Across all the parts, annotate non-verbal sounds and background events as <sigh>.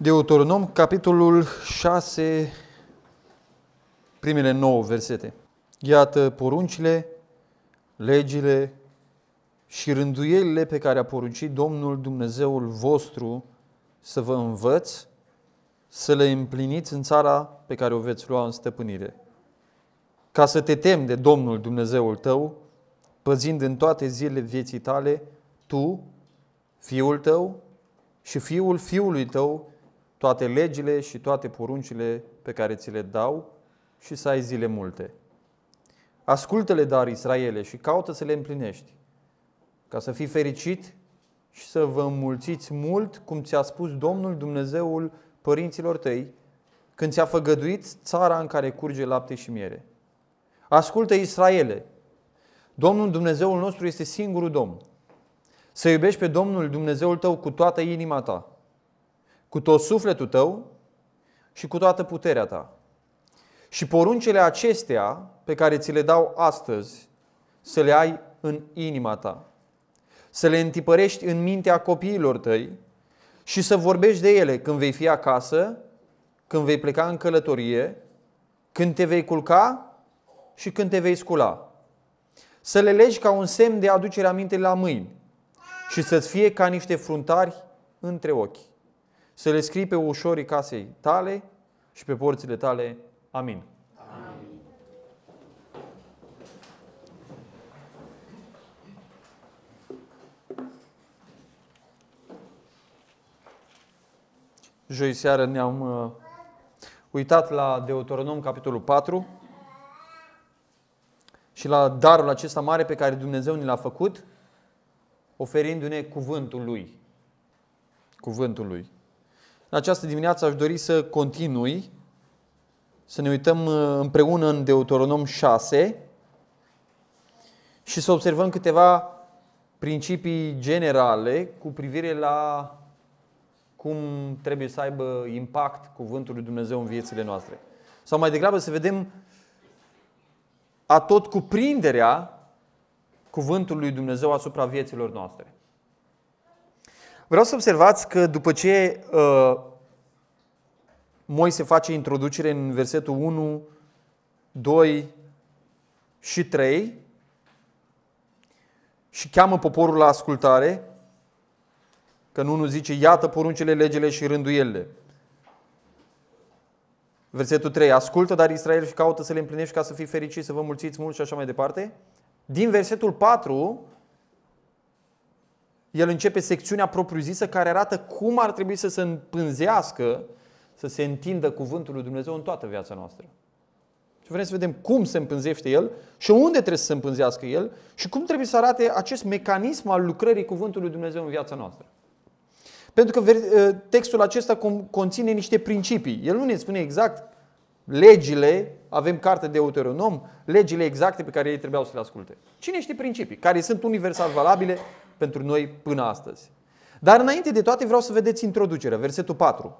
Deuteronom, capitolul 6, primele 9 versete. Iată poruncile, legile și rânduielile pe care a poruncit Domnul Dumnezeul vostru să vă învăț, să le împliniți în țara pe care o veți lua în stăpânire. Ca să te temi de Domnul Dumnezeul tău, păzind în toate zilele vieții tale, tu, fiul tău și fiul fiului tău, toate legile și toate poruncile pe care ți le dau și să ai zile multe. Ascultă-le, dar, Israele, și caută să le împlinești, ca să fii fericit și să vă înmulțiți mult, cum ți-a spus Domnul Dumnezeul părinților tăi, când ți-a făgăduit țara în care curge lapte și miere. Ascultă, Israele, Domnul Dumnezeul nostru este singurul Domn. Să iubești pe Domnul Dumnezeul tău cu toată inima ta, cu tot sufletul tău și cu toată puterea ta. Și poruncile acestea pe care ți le dau astăzi să le ai în inima ta. Să le întipărești în mintea copiilor tăi și să vorbești de ele când vei fi acasă, când vei pleca în călătorie, când te vei culca și când te vei scula. Să le legi ca un semn de aducere aminte la mâini și să-ți fie ca niște fruntari între ochi să le scrii pe ușorii casei tale și pe porțile tale. Amin. Amin. Joi seară ne-am uh, uitat la Deuteronom, capitolul 4 și la darul acesta mare pe care Dumnezeu ne l-a făcut, oferindu-ne cuvântul Lui. Cuvântul Lui. În această dimineață aș dori să continui, să ne uităm uh, împreună în Deuteronom 6 și să observăm câteva principii generale cu privire la cum trebuie să aibă impact cuvântul lui Dumnezeu în viețile noastre. Sau mai degrabă să vedem a tot cuprinderea cuvântului lui Dumnezeu asupra vieților noastre. Vreau să observați că după ce uh, Moise face introducere în versetul 1, 2 și 3 și cheamă poporul la ascultare, că nu zice, iată poruncile, legele și rânduielile. Versetul 3, ascultă, dar Israel și caută să le împlinești ca să fii fericit, să vă mulțiți mult și așa mai departe. Din versetul 4, el începe secțiunea propriu-zisă care arată cum ar trebui să se împânzească, să se întindă cuvântul lui Dumnezeu în toată viața noastră. Și vrem să vedem cum se împânzește el și unde trebuie să se împânzească el și cum trebuie să arate acest mecanism al lucrării cuvântului lui Dumnezeu în viața noastră. Pentru că ă, textul acesta conține niște principii. El nu ne spune exact legile, avem carte de Deuteronom, legile exacte pe care ei trebuiau să le asculte. Cine niște principii care sunt universal valabile pentru noi până astăzi. Dar înainte de toate vreau să vedeți introducerea, versetul 4.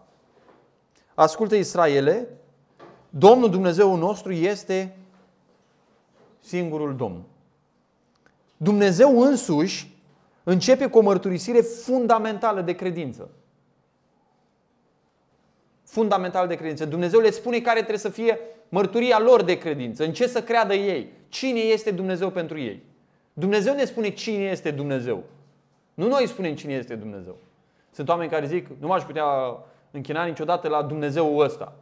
Ascultă Israele, Domnul Dumnezeu nostru este singurul Domn. Dumnezeu însuși începe cu o mărturisire fundamentală de credință. Fundamental de credință. Dumnezeu le spune care trebuie să fie mărturia lor de credință, în ce să creadă ei, cine este Dumnezeu pentru ei. Dumnezeu ne spune cine este Dumnezeu. Nu noi spunem cine este Dumnezeu. Sunt oameni care zic, nu m-aș putea închina niciodată la Dumnezeu ăsta.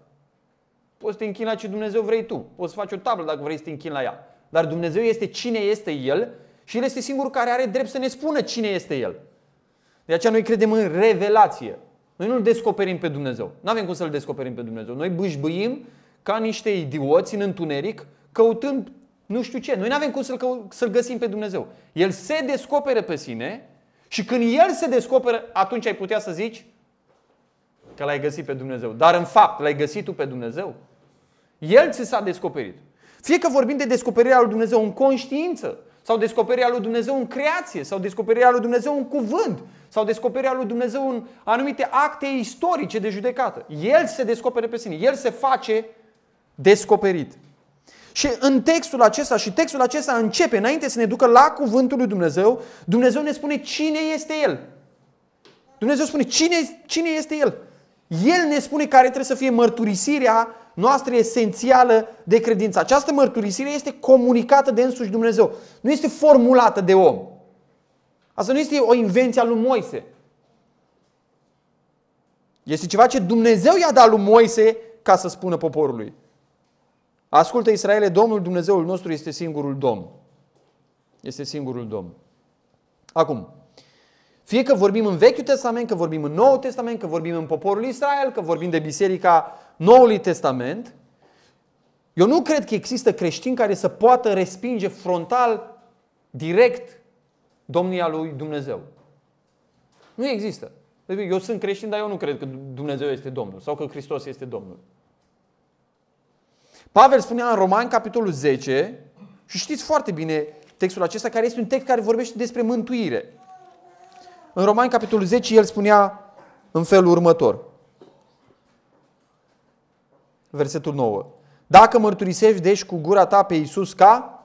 Poți să te închini la ce Dumnezeu vrei tu. Poți să faci o tablă dacă vrei să te închini la ea. Dar Dumnezeu este cine este El și El este singurul care are drept să ne spună cine este El. De aceea noi credem în revelație. Noi nu-L descoperim pe Dumnezeu. Nu avem cum să-L descoperim pe Dumnezeu. Noi bâșbâim ca niște idioți în întuneric, căutând nu știu ce. Noi nu avem cum să-l, să găsim pe Dumnezeu. El se descoperă pe sine și când El se descoperă, atunci ai putea să zici că l-ai găsit pe Dumnezeu. Dar în fapt, l-ai găsit tu pe Dumnezeu? El ți s-a descoperit. Fie că vorbim de descoperirea lui Dumnezeu în conștiință, sau descoperirea lui Dumnezeu în creație, sau descoperirea lui Dumnezeu în cuvânt, sau descoperirea lui Dumnezeu în anumite acte istorice de judecată. El se descoperă pe sine, El se face descoperit. Și în textul acesta, și textul acesta începe, înainte să ne ducă la cuvântul lui Dumnezeu, Dumnezeu ne spune cine este El. Dumnezeu spune cine, cine este El. El ne spune care trebuie să fie mărturisirea noastră esențială de credință. Această mărturisire este comunicată de însuși Dumnezeu. Nu este formulată de om. Asta nu este o invenție a lui Moise. Este ceva ce Dumnezeu i-a dat lui Moise ca să spună poporului. Ascultă Israele, Domnul Dumnezeul nostru este singurul Domn. Este singurul Domn. Acum, fie că vorbim în Vechiul Testament, că vorbim în Noul Testament, că vorbim în poporul Israel, că vorbim de Biserica Noului Testament, eu nu cred că există creștini care să poată respinge frontal, direct, domnia lui Dumnezeu. Nu există. Eu sunt creștin, dar eu nu cred că Dumnezeu este Domnul sau că Hristos este Domnul. Pavel spunea în Romani, capitolul 10, și știți foarte bine textul acesta, care este un text care vorbește despre mântuire. În Romani, capitolul 10, el spunea în felul următor. Versetul 9. Dacă mărturisești deci cu gura ta pe Iisus ca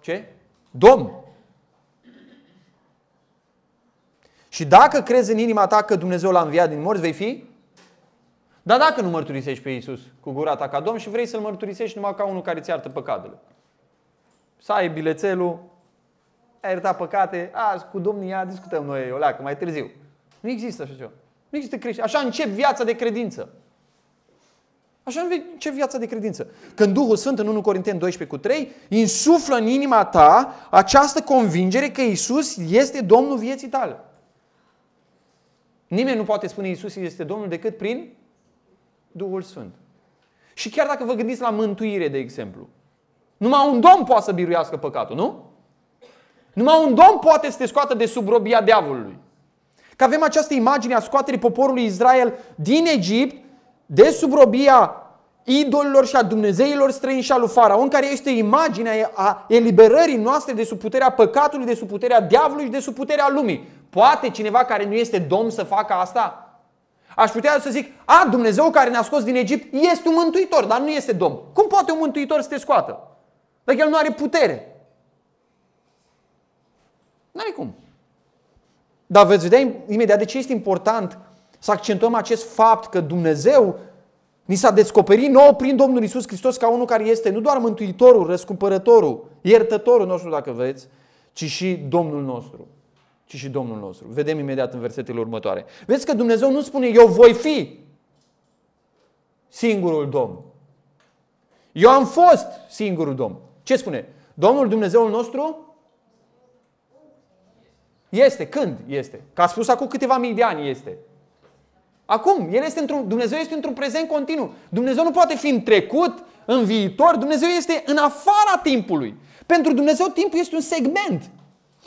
ce? Domn. Și dacă crezi în inima ta că Dumnezeu l-a înviat din morți, vei fi? Dar dacă nu mărturisești pe Iisus cu gura ta ca Domn și vrei să-L mărturisești numai ca unul care ți iartă păcatele. Să ai bilețelul, ai iertat păcate, azi cu domnia discutăm noi o leacă mai târziu. Nu există așa ceva. Nu există creștin. Așa încep viața de credință. Așa încep viața de credință. Când Duhul Sfânt în 1 Corinteni 12 cu 3 insuflă în inima ta această convingere că Isus este Domnul vieții tale. Nimeni nu poate spune Isus este Domnul decât prin Duhul Sfânt. Și chiar dacă vă gândiți la mântuire, de exemplu, numai un domn poate să biruiască păcatul, nu? Numai un domn poate să te scoată de sub robia diavolului. Că avem această imagine a scoaterii poporului Israel din Egipt, de sub robia idolilor și a dumnezeilor străini și a lui Faraon, care este imaginea a eliberării noastre de sub puterea păcatului, de sub puterea diavolului și de sub puterea lumii. Poate cineva care nu este domn să facă asta? Aș putea să zic, a, Dumnezeu care ne-a scos din Egipt este un mântuitor, dar nu este domn. Cum poate un mântuitor să te scoată? Dacă el nu are putere. Nu are cum. Dar veți vedea imediat de ce este important să accentuăm acest fapt că Dumnezeu ni s-a descoperit nou prin Domnul Isus Hristos ca unul care este nu doar Mântuitorul, Răscumpărătorul, Iertătorul nostru, dacă vreți, ci și Domnul nostru. Ci și Domnul nostru. Vedem imediat în versetele următoare. Vezi că Dumnezeu nu spune eu voi fi singurul Domn. Eu am fost singurul Domn. Ce spune? Domnul Dumnezeul nostru este. Când este? Că a spus acum câteva mii de ani este. Acum, El este într-un, Dumnezeu este într-un prezent continuu. Dumnezeu nu poate fi în trecut, în viitor. Dumnezeu este în afara timpului. Pentru Dumnezeu timpul este un segment.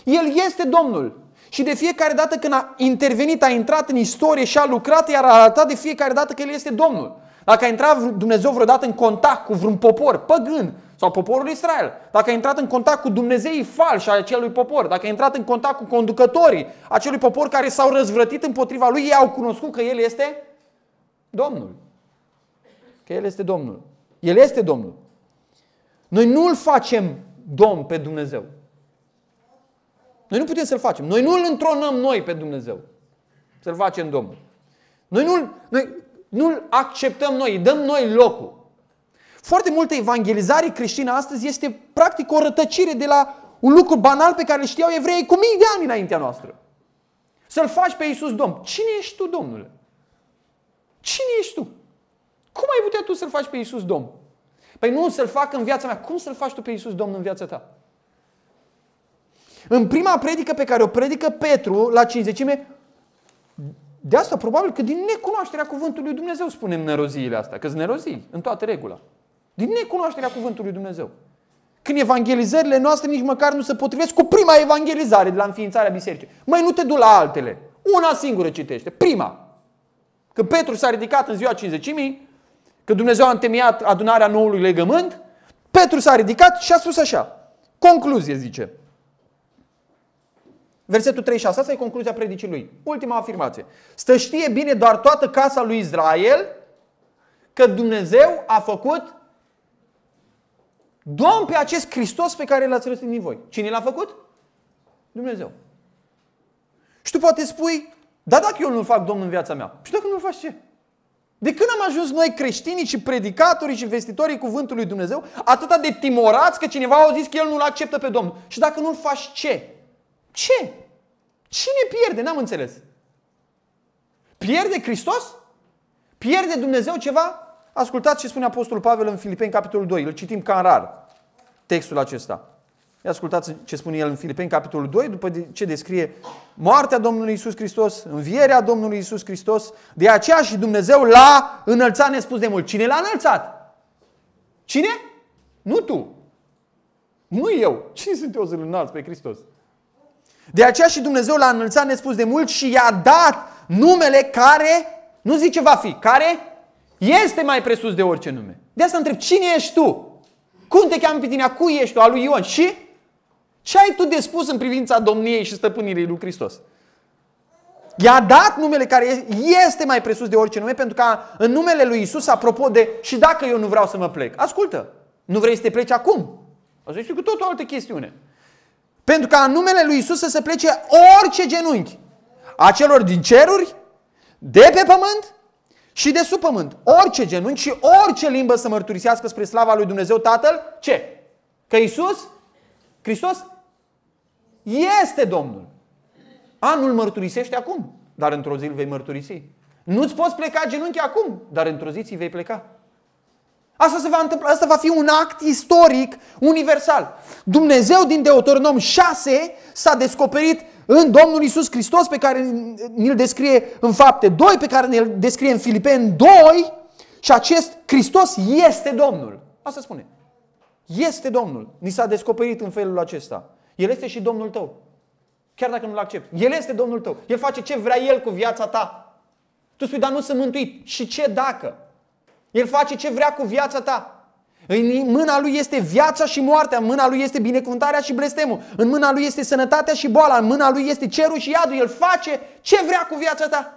El este Domnul. Și de fiecare dată când a intervenit, a intrat în istorie și a lucrat, iar a arătat de fiecare dată că El este Domnul. Dacă a intrat Dumnezeu vreodată în contact cu vreun popor păgân, sau poporul Israel, dacă a intrat în contact cu Dumnezeii falși ai acelui popor, dacă a intrat în contact cu conducătorii acelui popor care s-au răzvrătit împotriva lui, ei au cunoscut că El este Domnul. Că El este Domnul. El este Domnul. Noi nu îl facem Domn pe Dumnezeu. Noi nu putem să-L facem. Noi nu îl întronăm noi pe Dumnezeu. Să-L facem Domnul. Noi nu noi nu acceptăm noi, îi dăm noi locul. Foarte multă evangelizare creștină astăzi este practic o rătăcire de la un lucru banal pe care îl știau evreii cu mii de ani înaintea noastră. Să-L faci pe Iisus Domn. Cine ești tu, Domnule? Cine ești tu? Cum ai putea tu să-L faci pe Iisus Domn? Păi nu să-L fac în viața mea. Cum să-L faci tu pe Iisus Domn în viața ta? În prima predică pe care o predică Petru la cinzecime, de asta probabil că din necunoașterea cuvântului lui Dumnezeu spunem neroziile astea, că sunt nerozii în toată regula. Din necunoașterea cuvântului lui Dumnezeu. Când evangelizările noastre nici măcar nu se potrivesc cu prima evangelizare de la înființarea bisericii. Mai nu te du la altele. Una singură citește. Prima. Când Petru s-a ridicat în ziua 50 când Dumnezeu a întemeiat adunarea noului legământ, Petru s-a ridicat și a spus așa. Concluzie, zice. Versetul 36, asta e concluzia predicii lui. Ultima afirmație. Stă știe bine doar toată casa lui Israel că Dumnezeu a făcut Domn pe acest Hristos pe care l-ați răstignit voi. Cine l-a făcut? Dumnezeu. Și tu poate spui, Dar dacă eu nu-L fac Domn în viața mea, și dacă nu-L faci ce? De când am ajuns noi creștinii și predicatorii și vestitorii cuvântului Dumnezeu atâta de timorați că cineva a zis că el nu-L acceptă pe Domnul? Și dacă nu-L faci ce? Ce? Cine pierde? N-am înțeles. Pierde Hristos? Pierde Dumnezeu ceva? Ascultați ce spune Apostolul Pavel în Filipeni, capitolul 2. Îl citim ca rar, textul acesta. Ia ascultați ce spune el în Filipeni, capitolul 2, după ce descrie moartea Domnului Isus Hristos, învierea Domnului Isus Hristos. De aceea și Dumnezeu l-a înălțat nespus de mult. Cine l-a înălțat? Cine? Nu tu. Nu eu. Cine sunt eu să-L înalț pe Hristos? De aceea și Dumnezeu l-a înălțat nespus de mult și i-a dat numele care, nu zice va fi, care este mai presus de orice nume. De asta întreb, cine ești tu? Cum te cheamă pe tine? A cui ești tu? A lui Ion? Și ce ai tu de spus în privința domniei și stăpânirii lui Hristos? I-a dat numele care este mai presus de orice nume, pentru că în numele lui Isus, apropo de și dacă eu nu vreau să mă plec, ascultă, nu vrei să te pleci acum? Asta este cu tot o altă chestiune. Pentru ca în numele lui Isus să se plece orice genunchi a celor din ceruri, de pe pământ și de sub pământ. Orice genunchi și orice limbă să mărturisească spre slava lui Dumnezeu Tatăl, ce? Că Isus, Hristos, este Domnul. Anul mărturisește acum, dar într-o zi îl vei mărturisi. Nu-ți poți pleca genunchi acum, dar într-o zi ți vei pleca. Asta se va întâmpla, asta va fi un act istoric universal. Dumnezeu din Deuteronom 6 s-a descoperit în Domnul Isus Hristos pe care ne-l descrie în fapte 2, pe care ne-l descrie în Filipeni 2 și acest Hristos este Domnul. Asta spune. Este Domnul. Ni s-a descoperit în felul acesta. El este și Domnul tău. Chiar dacă nu-l accept. El este Domnul tău. El face ce vrea El cu viața ta. Tu spui, dar nu sunt mântuit. Și ce dacă? El face ce vrea cu viața ta. În mâna lui este viața și moartea, în mâna lui este binecuvântarea și blestemul, în mâna lui este sănătatea și boala, în mâna lui este cerul și iadul. El face ce vrea cu viața ta.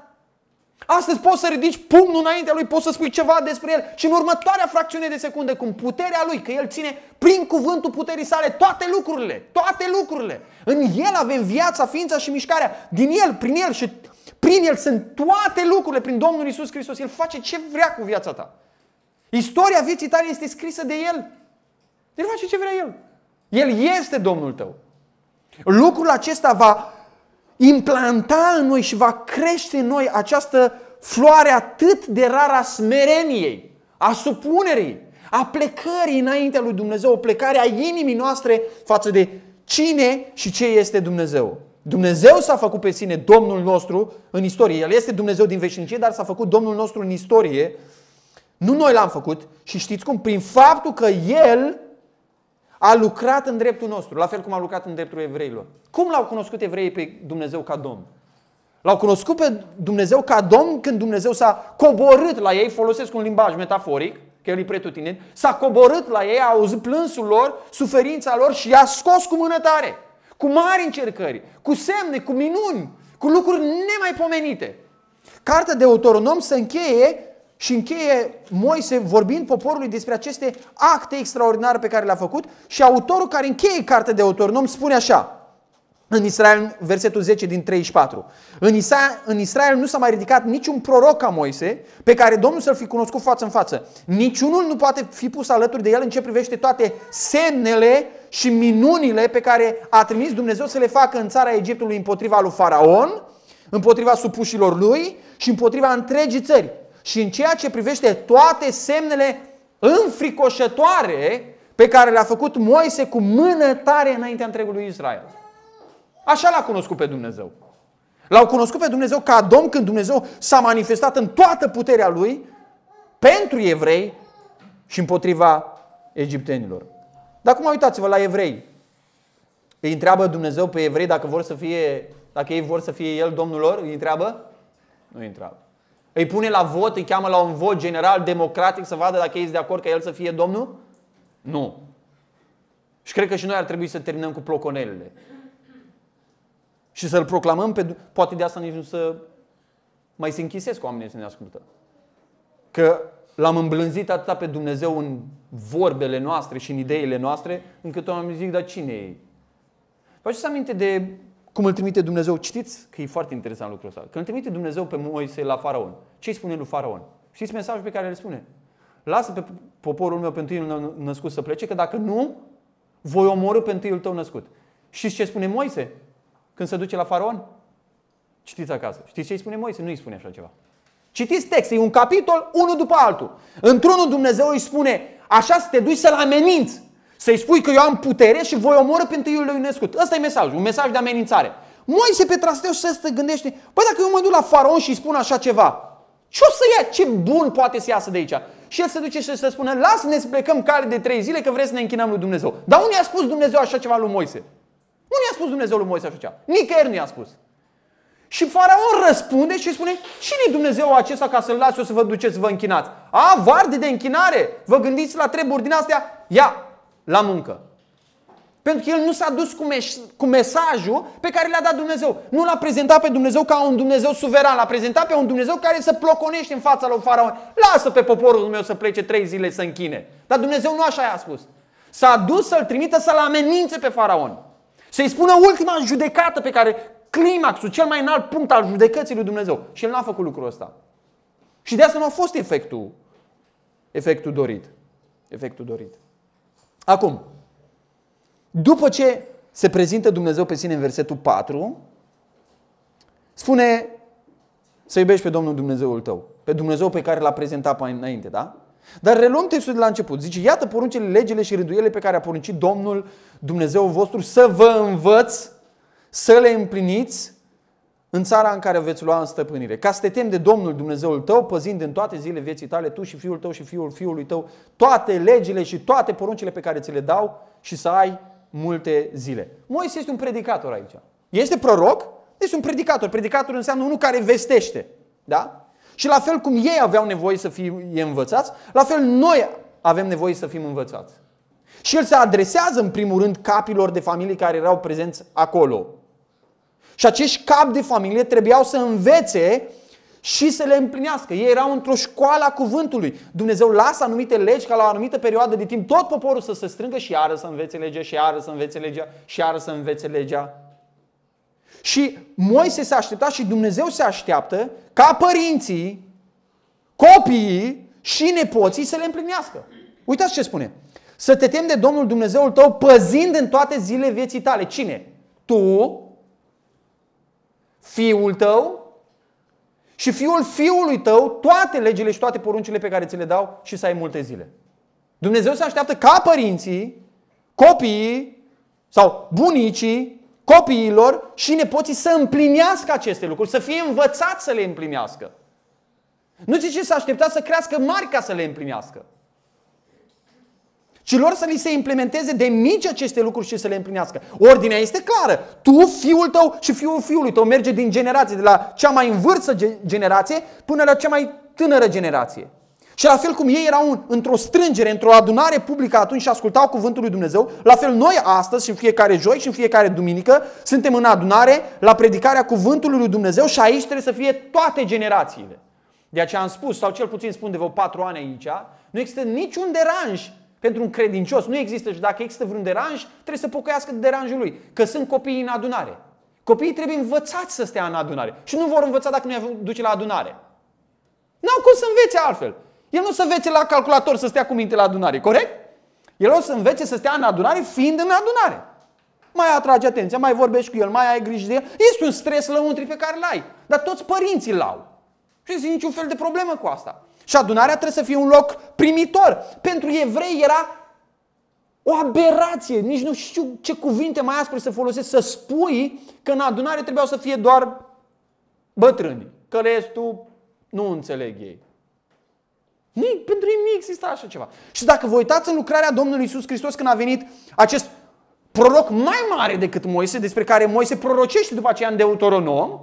Astăzi poți să ridici pumnul înaintea lui, poți să spui ceva despre el și în următoarea fracțiune de secundă, cum puterea lui, că el ține prin cuvântul puterii sale toate lucrurile, toate lucrurile. În el avem viața, ființa și mișcarea. Din el, prin el și prin el sunt toate lucrurile, prin Domnul Isus Hristos. El face ce vrea cu viața ta. Istoria vieții tale este scrisă de El. El face ce vrea El. El este Domnul tău. Lucrul acesta va implanta în noi și va crește în noi această floare atât de rară a smereniei, a supunerii, a plecării înaintea lui Dumnezeu, o plecare a inimii noastre față de cine și ce este Dumnezeu. Dumnezeu s-a făcut pe sine Domnul nostru în istorie. El este Dumnezeu din veșnicie, dar s-a făcut Domnul nostru în istorie nu noi l-am făcut și știți cum? Prin faptul că El a lucrat în dreptul nostru, la fel cum a lucrat în dreptul evreilor. Cum l-au cunoscut evreii pe Dumnezeu ca Domn? L-au cunoscut pe Dumnezeu ca Domn când Dumnezeu s-a coborât la ei, folosesc un limbaj metaforic, că el e pretutine, s-a coborât la ei, a auzit plânsul lor, suferința lor și i-a scos cu mânătare, cu mari încercări, cu semne, cu minuni, cu lucruri nemaipomenite. Cartea de Autoronom se încheie și încheie Moise vorbind poporului despre aceste acte extraordinare pe care le-a făcut și autorul care încheie cartea de Autonom spune așa, în Israel, versetul 10 din 34. În Israel, în Israel nu s-a mai ridicat niciun proroc ca Moise, pe care Domnul să-l fi cunoscut față în față. Niciunul nu poate fi pus alături de el în ce privește toate semnele și minunile pe care a trimis Dumnezeu să le facă în țara Egiptului împotriva lui Faraon, împotriva supușilor lui și împotriva întregii țări și în ceea ce privește toate semnele înfricoșătoare pe care le-a făcut Moise cu mână tare înaintea întregului Israel. Așa l-a cunoscut pe Dumnezeu. L-au cunoscut pe Dumnezeu ca Domn când Dumnezeu s-a manifestat în toată puterea Lui pentru evrei și împotriva egiptenilor. Dar acum uitați-vă la evrei. Îi întreabă Dumnezeu pe evrei dacă vor să fie, dacă ei vor să fie El Domnul lor? Îi întreabă? Nu îi întreabă. Îi pune la vot, îi cheamă la un vot general democratic să vadă dacă ei sunt de acord ca el să fie Domnul? Nu. Și cred că și noi ar trebui să terminăm cu ploconelele. Și să-L proclamăm pe... Poate de asta nici nu să mai se închisesc oamenii să ne ascultă. Că l-am îmblânzit atâta pe Dumnezeu în vorbele noastre și în ideile noastre, încât oamenii zic, dar cine e? Vă să aminte de cum îl trimite Dumnezeu. Citiți că e foarte interesant lucrul ăsta. Când îl trimite Dumnezeu pe Moise la faraon, ce îi spune lui faraon? Știți mesajul pe care îl spune? Lasă pe poporul meu pe întâiul născut să plece, că dacă nu, voi omorâ pe întâiul tău născut. Știți ce spune Moise când se duce la faraon? Citiți acasă. Știți ce îi spune Moise? Nu îi spune așa ceva. Citiți text, e un capitol, unul după altul. Într-unul Dumnezeu îi spune, așa să te duci să-l ameninți. Să-i spui că eu am putere și voi omorâ pe întâiul lui născut. Ăsta e mesajul, un mesaj de amenințare. Moise pe trasteu și să te gândește, păi dacă eu mă duc la faraon și îi spun așa ceva, ce o să ia? Ce bun poate să iasă de aici? Și el se duce și să spună, lasă-ne să plecăm cale de trei zile că vrem să ne închinăm lui Dumnezeu. Dar unde a spus Dumnezeu așa ceva lui Moise? Unde a spus Dumnezeu lui Moise așa ceva? Nicăieri nu i-a spus. Și faraon răspunde și spune, cine e Dumnezeu acesta ca să-l las eu să vă duceți să vă închinați? A, varde de închinare, vă gândiți la treburi din astea? Ia, la muncă. Pentru că el nu s-a dus cu, mes- cu mesajul pe care le-a dat Dumnezeu. Nu l-a prezentat pe Dumnezeu ca un Dumnezeu suveran, l-a prezentat pe un Dumnezeu care să ploconește în fața lui Faraon. Lasă pe poporul meu să plece trei zile să închine. Dar Dumnezeu nu așa i-a spus. S-a dus să-l trimită să-l amenințe pe Faraon. Să-i spună ultima judecată pe care, climaxul, cel mai înalt punct al judecății lui Dumnezeu. Și el n-a făcut lucrul ăsta. Și de asta nu a fost efectul, efectul dorit. Efectul dorit. Acum, după ce se prezintă Dumnezeu pe sine în versetul 4, spune să iubești pe Domnul Dumnezeul tău, pe Dumnezeu pe care l-a prezentat mai înainte, da? Dar reluăm textul de la început. Zice, iată poruncele, legile și rânduiele pe care a poruncit Domnul Dumnezeu vostru să vă învăț să le împliniți în țara în care veți lua în stăpânire. Ca să te temi de Domnul Dumnezeul tău, păzind în toate zilele vieții tale, tu și fiul tău și fiul fiului tău, toate legile și toate poruncile pe care ți le dau și să ai multe zile. Moise este un predicator aici. Este proroc, este un predicator. Predicator înseamnă unul care vestește. Da? Și la fel cum ei aveau nevoie să fie învățați, la fel noi avem nevoie să fim învățați. Și el se adresează în primul rând capilor de familie care erau prezenți acolo. Și acești capi de familie trebuiau să învețe și să le împlinească. Ei erau într-o școală a cuvântului. Dumnezeu lasă anumite legi ca la o anumită perioadă de timp tot poporul să se strângă și iară să învețe legea, și iară să învețe legea, și iară să învețe legea. Și Moise se aștepta și Dumnezeu se așteaptă ca părinții, copiii și nepoții să le împlinească. Uitați ce spune. Să te temi de Domnul Dumnezeul tău păzind în toate zilele vieții tale. Cine? Tu, fiul tău și fiul fiului tău toate legile și toate poruncile pe care ți le dau și să ai multe zile. Dumnezeu se așteaptă ca părinții, copiii sau bunicii, copiilor și nepoții să împlinească aceste lucruri, să fie învățați să le împlinească. Nu zice să așteptați să crească mari ca să le împlinească ci lor să li se implementeze de mici aceste lucruri și să le împlinească. Ordinea este clară. Tu, fiul tău și fiul fiului tău merge din generație, de la cea mai în vârstă generație până la cea mai tânără generație. Și la fel cum ei erau într-o strângere, într-o adunare publică atunci și ascultau cuvântul lui Dumnezeu, la fel noi astăzi și în fiecare joi și în fiecare duminică suntem în adunare la predicarea cuvântului lui Dumnezeu și aici trebuie să fie toate generațiile. De aceea am spus, sau cel puțin spun de vreo patru ani aici, nu există niciun deranj pentru un credincios nu există și dacă există vreun deranj, trebuie să pocăiască de deranjul lui. Că sunt copiii în adunare. Copiii trebuie învățați să stea în adunare. Și nu vor învăța dacă nu-i duce la adunare. N-au cum să învețe altfel. El nu să învețe la calculator să stea cu minte la adunare, corect? El o să învețe să stea în adunare fiind în adunare. Mai atrage atenția, mai vorbești cu el, mai ai grijă de el. Este un stres lăuntri pe care îl ai. Dar toți părinții îl au. Și nu niciun fel de problemă cu asta. Și adunarea trebuie să fie un loc primitor. Pentru evrei era o aberație. Nici nu știu ce cuvinte mai aspre să folosesc să spui că în adunare trebuiau să fie doar bătrâni. Că restul nu înțeleg ei. Nici, pentru ei nu exista așa ceva. Și dacă vă uitați în lucrarea Domnului Isus Hristos când a venit acest proroc mai mare decât Moise, despre care Moise prorocește după aceea în Deuteronom,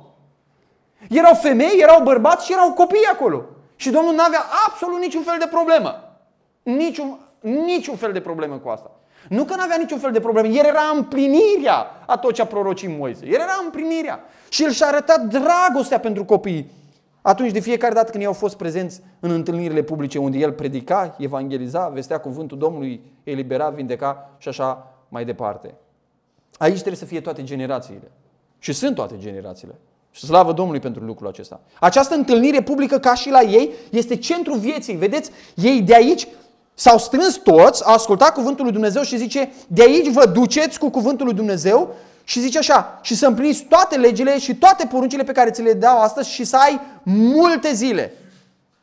erau femei, erau bărbați și erau copii acolo. Și Domnul nu avea absolut niciun fel de problemă. Niciun, niciun fel de problemă cu asta. Nu că nu avea niciun fel de problemă, el era împlinirea a tot ce a prorocit Moise. El era împlinirea. Și el și-a arătat dragostea pentru copii. Atunci de fiecare dată când ei au fost prezenți în întâlnirile publice unde el predica, evangeliza, vestea cuvântul Domnului, elibera, vindeca și așa mai departe. Aici trebuie să fie toate generațiile. Și sunt toate generațiile. Și slavă Domnului pentru lucrul acesta. Această întâlnire publică, ca și la ei, este centrul vieții. Vedeți, ei de aici s-au strâns toți, au ascultat cuvântul lui Dumnezeu și zice, de aici vă duceți cu cuvântul lui Dumnezeu și zice așa, și să împliniți toate legile și toate poruncile pe care ți le dau astăzi și să ai multe zile.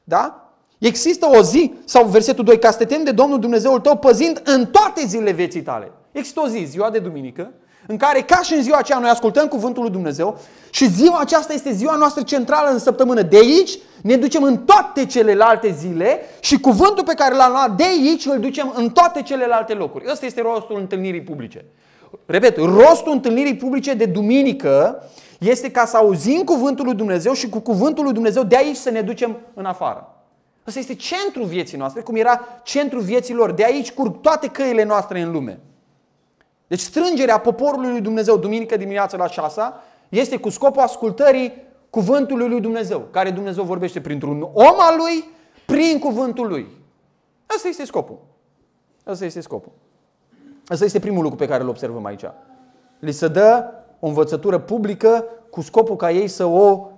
Da? Există o zi, sau versetul 2, ca să te temi de Domnul Dumnezeul tău, păzind în toate zilele vieții tale. Există o zi, ziua de duminică, în care ca și în ziua aceea noi ascultăm cuvântul lui Dumnezeu și ziua aceasta este ziua noastră centrală în săptămână. De aici ne ducem în toate celelalte zile și cuvântul pe care l-am luat de aici îl ducem în toate celelalte locuri. Ăsta este rostul întâlnirii publice. Repet, rostul întâlnirii publice de duminică este ca să auzim cuvântul lui Dumnezeu și cu cuvântul lui Dumnezeu de aici să ne ducem în afară. Ăsta este centrul vieții noastre, cum era centrul vieții lor. De aici curg toate căile noastre în lume. Deci strângerea poporului lui Dumnezeu duminică dimineața la 6 este cu scopul ascultării cuvântului lui Dumnezeu, care Dumnezeu vorbește printr-un om al lui, prin cuvântul lui. Asta este scopul. Asta este scopul. Asta este primul lucru pe care îl observăm aici. Li se dă o învățătură publică cu scopul ca ei să o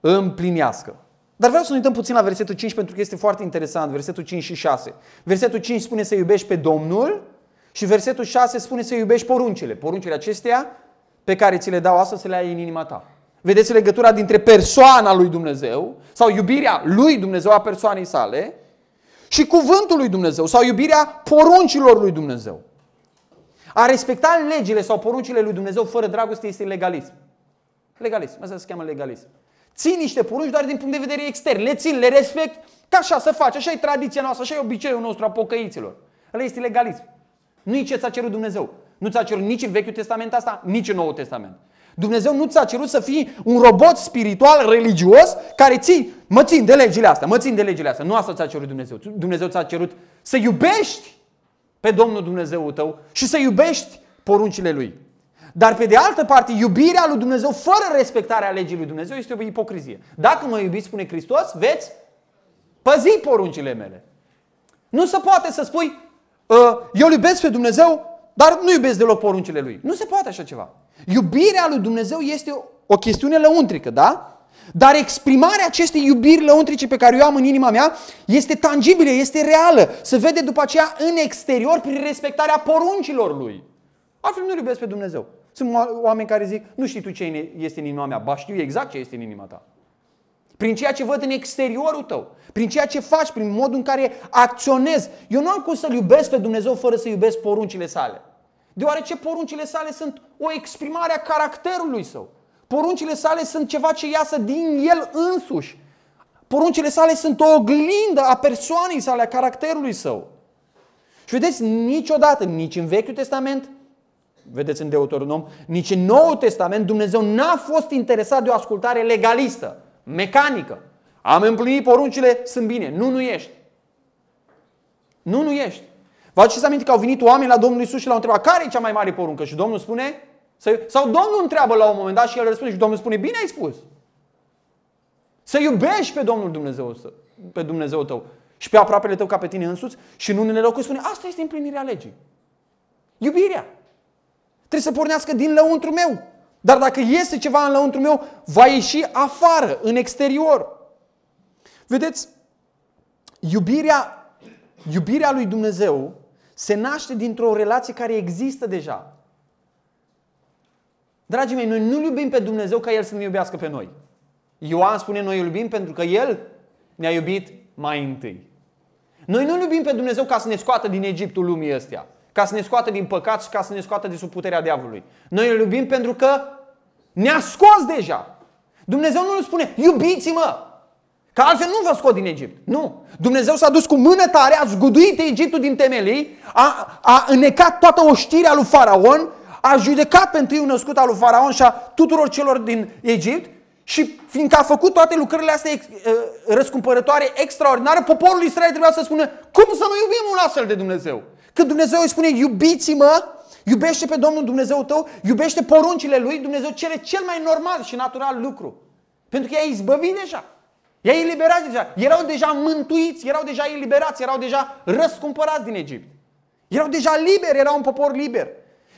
împlinească. Dar vreau să ne uităm puțin la versetul 5 pentru că este foarte interesant, versetul 5 și 6. Versetul 5 spune să iubești pe Domnul și versetul 6 spune să iubești poruncile. Poruncile acestea pe care ți le dau astăzi să le ai în inima ta. Vedeți legătura dintre persoana lui Dumnezeu sau iubirea lui Dumnezeu a persoanei sale și cuvântul lui Dumnezeu sau iubirea poruncilor lui Dumnezeu. A respecta legile sau poruncile lui Dumnezeu fără dragoste este legalism. Legalism. Asta se cheamă legalism. Țin niște porunci doar din punct de vedere extern. Le țin, le respect, ca așa să faci. Așa e tradiția noastră, așa e obiceiul nostru a pocăiților. Ăla este legalism. Nu e ce ți-a cerut Dumnezeu. Nu ți-a cerut nici în Vechiul Testament asta, nici în Noul Testament. Dumnezeu nu ți-a cerut să fii un robot spiritual religios care ții, mă țin de legile astea, mă țin de legile astea. Nu asta ți-a cerut Dumnezeu. Dumnezeu ți-a cerut să iubești pe Domnul Dumnezeu tău și să iubești poruncile Lui. Dar pe de altă parte, iubirea lui Dumnezeu fără respectarea legii lui Dumnezeu este o ipocrizie. Dacă mă iubiți, spune Hristos, veți păzi poruncile mele. Nu se poate să spui, ă, eu îl iubesc pe Dumnezeu, dar nu iubesc deloc poruncile Lui. Nu se poate așa ceva. Iubirea lui Dumnezeu este o chestiune lăuntrică, da? Dar exprimarea acestei iubiri lăuntrice pe care o am în inima mea este tangibilă, este reală. Se vede după aceea în exterior prin respectarea poruncilor Lui. Altfel nu iubesc pe Dumnezeu. Sunt oameni care zic, nu știi tu ce este în inima mea, ba știu exact ce este în inima ta. Prin ceea ce văd în exteriorul tău, prin ceea ce faci, prin modul în care acționezi. Eu nu am cum să-L iubesc pe Dumnezeu fără să iubesc poruncile sale. Deoarece poruncile sale sunt o exprimare a caracterului său. Poruncile sale sunt ceva ce iasă din el însuși. Poruncile sale sunt o oglindă a persoanei sale, a caracterului său. Și vedeți, niciodată, nici în Vechiul Testament, vedeți în Deuteronom, nici în Noul Testament Dumnezeu n-a fost interesat de o ascultare legalistă, mecanică. Am împlinit poruncile, sunt bine. Nu, nu ești. Nu, nu ești. Vă aduceți aminte că au venit oameni la Domnul Isus și l-au întrebat care e cea mai mare poruncă? Și Domnul spune, sau Domnul întreabă la un moment dat și el răspunde și Domnul spune, bine ai spus. Să iubești pe Domnul Dumnezeu, pe Dumnezeu tău și pe aproapele tău ca pe tine însuți și în unele locuri spune, asta este împlinirea legii. Iubirea. Trebuie să pornească din lăuntru meu. Dar dacă este ceva în lăuntru meu, va ieși afară, în exterior. Vedeți, iubirea, iubirea lui Dumnezeu se naște dintr-o relație care există deja. Dragii mei, noi nu iubim pe Dumnezeu ca El să ne iubească pe noi. Ioan spune, noi îl iubim pentru că El ne-a iubit mai întâi. Noi nu iubim pe Dumnezeu ca să ne scoată din Egiptul lumii ăstea ca să ne scoată din păcat și ca să ne scoată de sub puterea diavolului. Noi îl iubim pentru că ne-a scos deja. Dumnezeu nu ne spune, iubiți-mă, că altfel nu vă scot din Egipt. Nu. Dumnezeu s-a dus cu mână tare, a zguduit Egiptul din temelii, a, a înecat toată oștirea lui Faraon, a judecat pe întâi născut al lui Faraon și a tuturor celor din Egipt și fiindcă a făcut toate lucrările astea ă, răscumpărătoare extraordinare, poporul Israel trebuia să spună, cum să nu iubim un astfel de Dumnezeu? Când Dumnezeu îi spune, iubiți-mă, iubește pe Domnul Dumnezeu tău, iubește poruncile Lui, Dumnezeu cere cel mai normal și natural lucru. Pentru că i-a izbăvit deja. I-a eliberat deja. Erau deja mântuiți, erau deja eliberați, erau deja răscumpărați din Egipt. Erau deja liberi, erau un popor liber.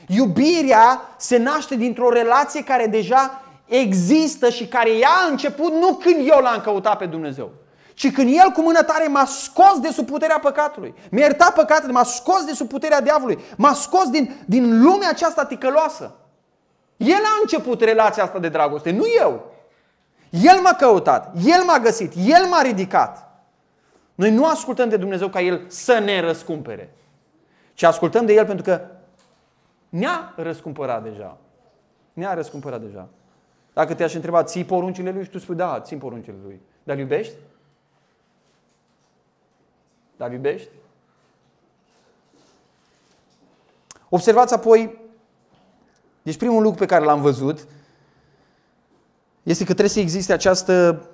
Iubirea se naște dintr-o relație care deja există și care ea a început nu când eu l-am căutat pe Dumnezeu, ci când El cu mână tare m-a scos de sub puterea păcatului, mi-a iertat păcatele, m-a scos de sub puterea diavolului, m-a scos din, din lumea aceasta ticăloasă. El a început relația asta de dragoste, nu eu. El m-a căutat, El m-a găsit, El m-a ridicat. Noi nu ascultăm de Dumnezeu ca El să ne răscumpere, ci ascultăm de El pentru că ne-a răscumpărat deja. Ne-a răscumpărat deja. Dacă te-aș întreba, ții poruncile Lui și tu spui, da, țin poruncile Lui. Dar iubești? Dar iubești? Observați apoi, deci primul lucru pe care l-am văzut este că trebuie să existe această,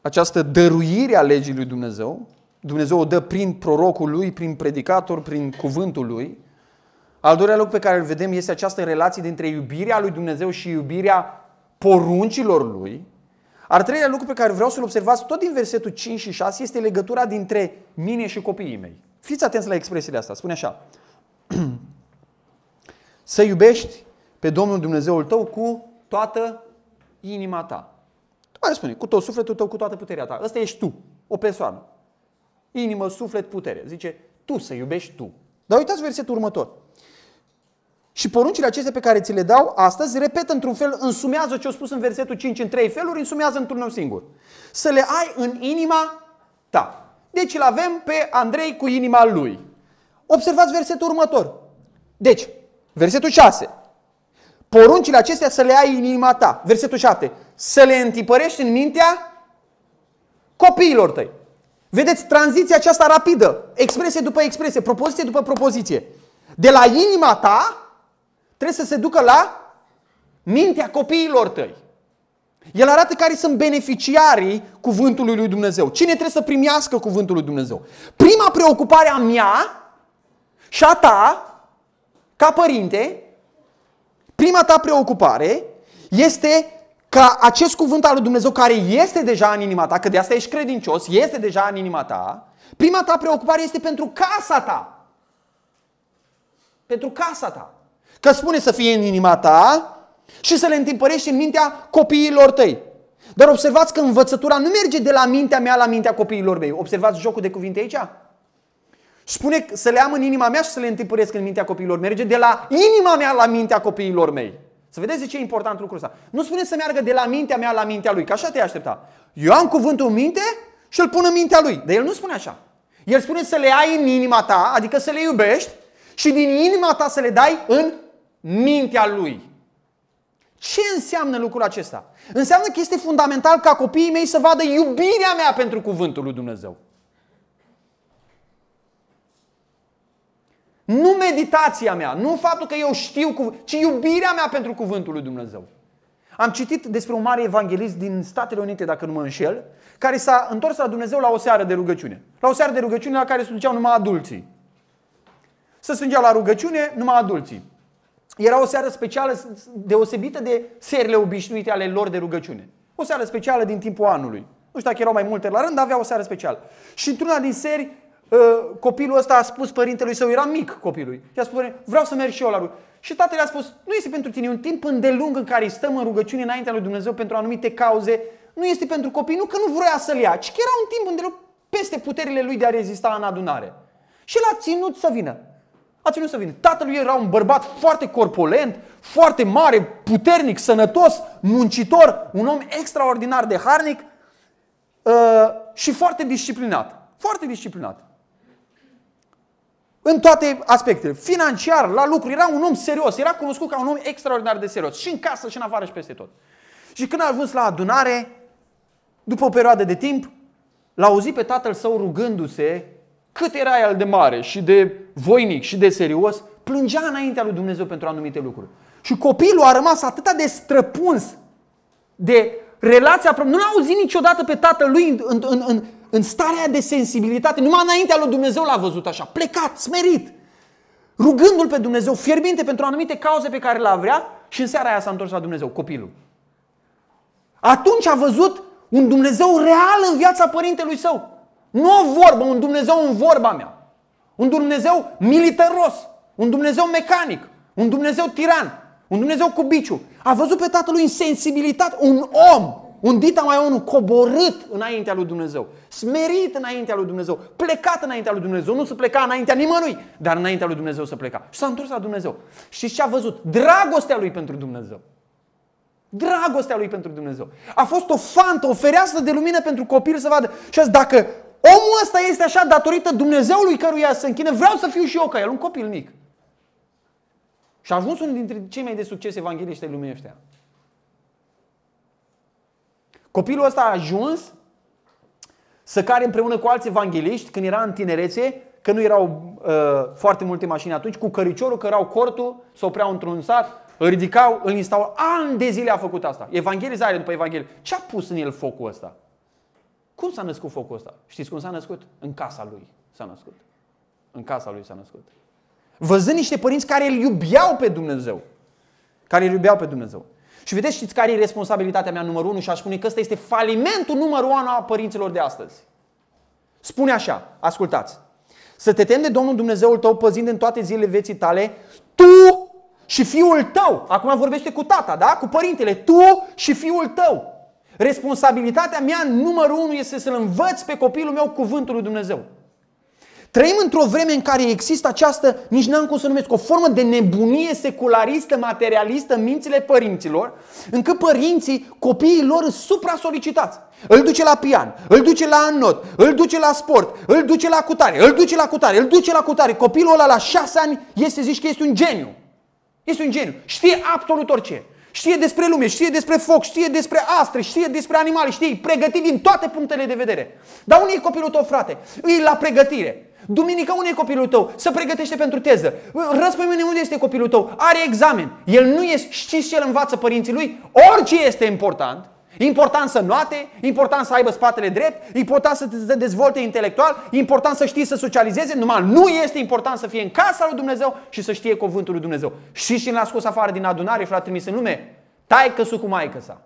această dăruire a legii lui Dumnezeu. Dumnezeu o dă prin prorocul lui, prin predicator, prin cuvântul lui. Al doilea lucru pe care îl vedem este această relație dintre iubirea lui Dumnezeu și iubirea poruncilor lui. Al treilea lucru pe care vreau să-l observați tot din versetul 5 și 6 este legătura dintre mine și copiii mei. Fiți atenți la expresiile astea. Spune așa. <clears throat> să iubești pe Domnul Dumnezeul tău cu toată inima ta. Tu mai spune, cu tot sufletul tău, cu toată puterea ta. Ăsta ești tu, o persoană. Inimă, suflet, putere. Zice, tu să iubești tu. Dar uitați versetul următor. Și poruncile acestea pe care ți le dau astăzi, repet într-un fel, însumează ce au spus în versetul 5 în trei feluri, însumează într-unul singur. Să le ai în inima ta. Deci îl avem pe Andrei cu inima lui. Observați versetul următor. Deci, versetul 6. Poruncile acestea să le ai în inima ta. Versetul 7. Să le întipărești în mintea copiilor tăi. Vedeți tranziția aceasta rapidă, expresie după expresie, propoziție după propoziție. De la inima ta trebuie să se ducă la mintea copiilor tăi. El arată care sunt beneficiarii cuvântului lui Dumnezeu. Cine trebuie să primească cuvântul lui Dumnezeu? Prima preocupare a mea și a ta, ca părinte, prima ta preocupare este ca acest cuvânt al lui Dumnezeu care este deja în inima ta, că de asta ești credincios, este deja în inima ta, prima ta preocupare este pentru casa ta. Pentru casa ta. Că spune să fie în inima ta și să le întimpărești în mintea copiilor tăi. Dar observați că învățătura nu merge de la mintea mea la mintea copiilor mei. Observați jocul de cuvinte aici? Spune să le am în inima mea și să le întimpăresc în mintea copiilor. Merge de la inima mea la mintea copiilor mei. Să vedeți de ce e important lucrul ăsta. Nu spune să meargă de la mintea mea la mintea lui, că așa te aștepta. Eu am cuvântul în minte și îl pun în mintea lui. Dar el nu spune așa. El spune să le ai în inima ta, adică să le iubești și din inima ta să le dai în mintea lui. Ce înseamnă lucrul acesta? Înseamnă că este fundamental ca copiii mei să vadă iubirea mea pentru cuvântul lui Dumnezeu. Nu meditația mea, nu faptul că eu știu, ci iubirea mea pentru cuvântul lui Dumnezeu. Am citit despre un mare evanghelist din Statele Unite, dacă nu mă înșel, care s-a întors la Dumnezeu la o seară de rugăciune. La o seară de rugăciune la care se duceau numai adulții. Să strângeau la rugăciune numai adulții. Era o seară specială deosebită de serile obișnuite ale lor de rugăciune. O seară specială din timpul anului. Nu știu dacă erau mai multe la rând, dar avea o seară specială. Și într-una din seri, ă, copilul ăsta a spus părintelui său, era mic copilul, și a spus, vreau să merg și eu la rugăciune. Și tatăl a spus, nu este pentru tine un timp îndelung în care stăm în rugăciune înaintea lui Dumnezeu pentru anumite cauze, nu este pentru copii, nu că nu vrea să-l ia, ci că era un timp îndelung peste puterile lui de a rezista în adunare. Și l-a ținut să vină. A ținut să vină. Tatălui era un bărbat foarte corpulent, foarte mare, puternic, sănătos, muncitor, un om extraordinar de harnic uh, și foarte disciplinat. Foarte disciplinat. În toate aspectele. Financiar, la lucru, era un om serios, era cunoscut ca un om extraordinar de serios. Și în casă, și în afară, și peste tot. Și când a ajuns la adunare, după o perioadă de timp, l-a auzit pe tatăl său rugându-se cât era el de mare și de voinic și de serios, plângea înaintea lui Dumnezeu pentru anumite lucruri. Și copilul a rămas atât de străpuns de relația, nu l-a auzit niciodată pe tatăl lui în, în, în, în, în starea de sensibilitate, numai înaintea lui Dumnezeu l-a văzut așa, plecat, smerit, rugându-l pe Dumnezeu, fierbinte pentru anumite cauze pe care le vrea și în seara aia s-a întors la Dumnezeu, copilul. Atunci a văzut un Dumnezeu real în viața părintelui său. Nu o vorbă, un Dumnezeu în vorba mea. Un Dumnezeu militaros, un Dumnezeu mecanic, Un Dumnezeu tiran. Un Dumnezeu cu biciu. A văzut pe tatălui în sensibilitate. Un om. Un dita mai unul coborât înaintea lui Dumnezeu. Smerit înaintea lui Dumnezeu. Plecat înaintea lui Dumnezeu. Nu să pleca înaintea nimănui, dar înaintea lui Dumnezeu să pleca. Și s-a întors la Dumnezeu. Și ce a văzut? Dragostea lui pentru Dumnezeu. Dragostea lui pentru Dumnezeu. A fost o fantă, o fereastră de lumină pentru copil să vadă. Și azi, dacă omul ăsta este așa datorită Dumnezeului căruia să închine, vreau să fiu și eu ca el, un copil mic. Și a ajuns unul dintre cei mai de succes evangeliști ai lumii ăștia. Copilul ăsta a ajuns să care împreună cu alți evangeliști când era în tinerețe, că nu erau uh, foarte multe mașini atunci, cu căriciorul, cărau cortul, se opreau într-un sat, îl ridicau, îl instalau. Ani de zile a făcut asta. Evangelizare după evanghelie. Ce a pus în el focul ăsta? Cum s-a născut focul ăsta? Știți cum s-a născut? În casa lui s-a născut. În casa lui s-a născut. Văzând niște părinți care îl iubeau pe Dumnezeu. Care îl iubeau pe Dumnezeu. Și vedeți, știți care e responsabilitatea mea numărul unu și aș spune că ăsta este falimentul numărul unu a părinților de astăzi. Spune așa, ascultați. Să te temi de Domnul Dumnezeul tău păzind în toate zilele vieții tale, tu și fiul tău. Acum vorbește cu tata, da? Cu părintele. Tu și fiul tău. Responsabilitatea mea numărul unu este să-l învăț pe copilul meu cuvântul lui Dumnezeu. Trăim într-o vreme în care există această, nici n-am cum să numesc, o formă de nebunie secularistă, materialistă în mințile părinților, încât părinții, copiii lor sunt supra-solicitați. Îl duce la pian, îl duce la not, îl duce la sport, îl duce la cutare, îl duce la cutare, îl duce la cutare. Copilul ăla la șase ani este, zici că este un geniu. Este un geniu. Știe absolut orice. Știe despre lume, știe despre foc, știe despre astre, știe despre animale, știe, pregătit din toate punctele de vedere. Dar unde e copilul tău, frate? Îi la pregătire. Duminică unde e copilul tău? Să pregătește pentru teză. Răspui mine unde este copilul tău? Are examen. El nu este, știți ce el învață părinții lui? Orice este important. Important să noate, important să aibă spatele drept, important să te dezvolte intelectual, important să știi să socializeze, numai nu este important să fie în casa lui Dumnezeu și să știe cuvântul lui Dumnezeu. Și și l-a scos afară din adunare, frate trimis în lume, tai căsu cu maică sa.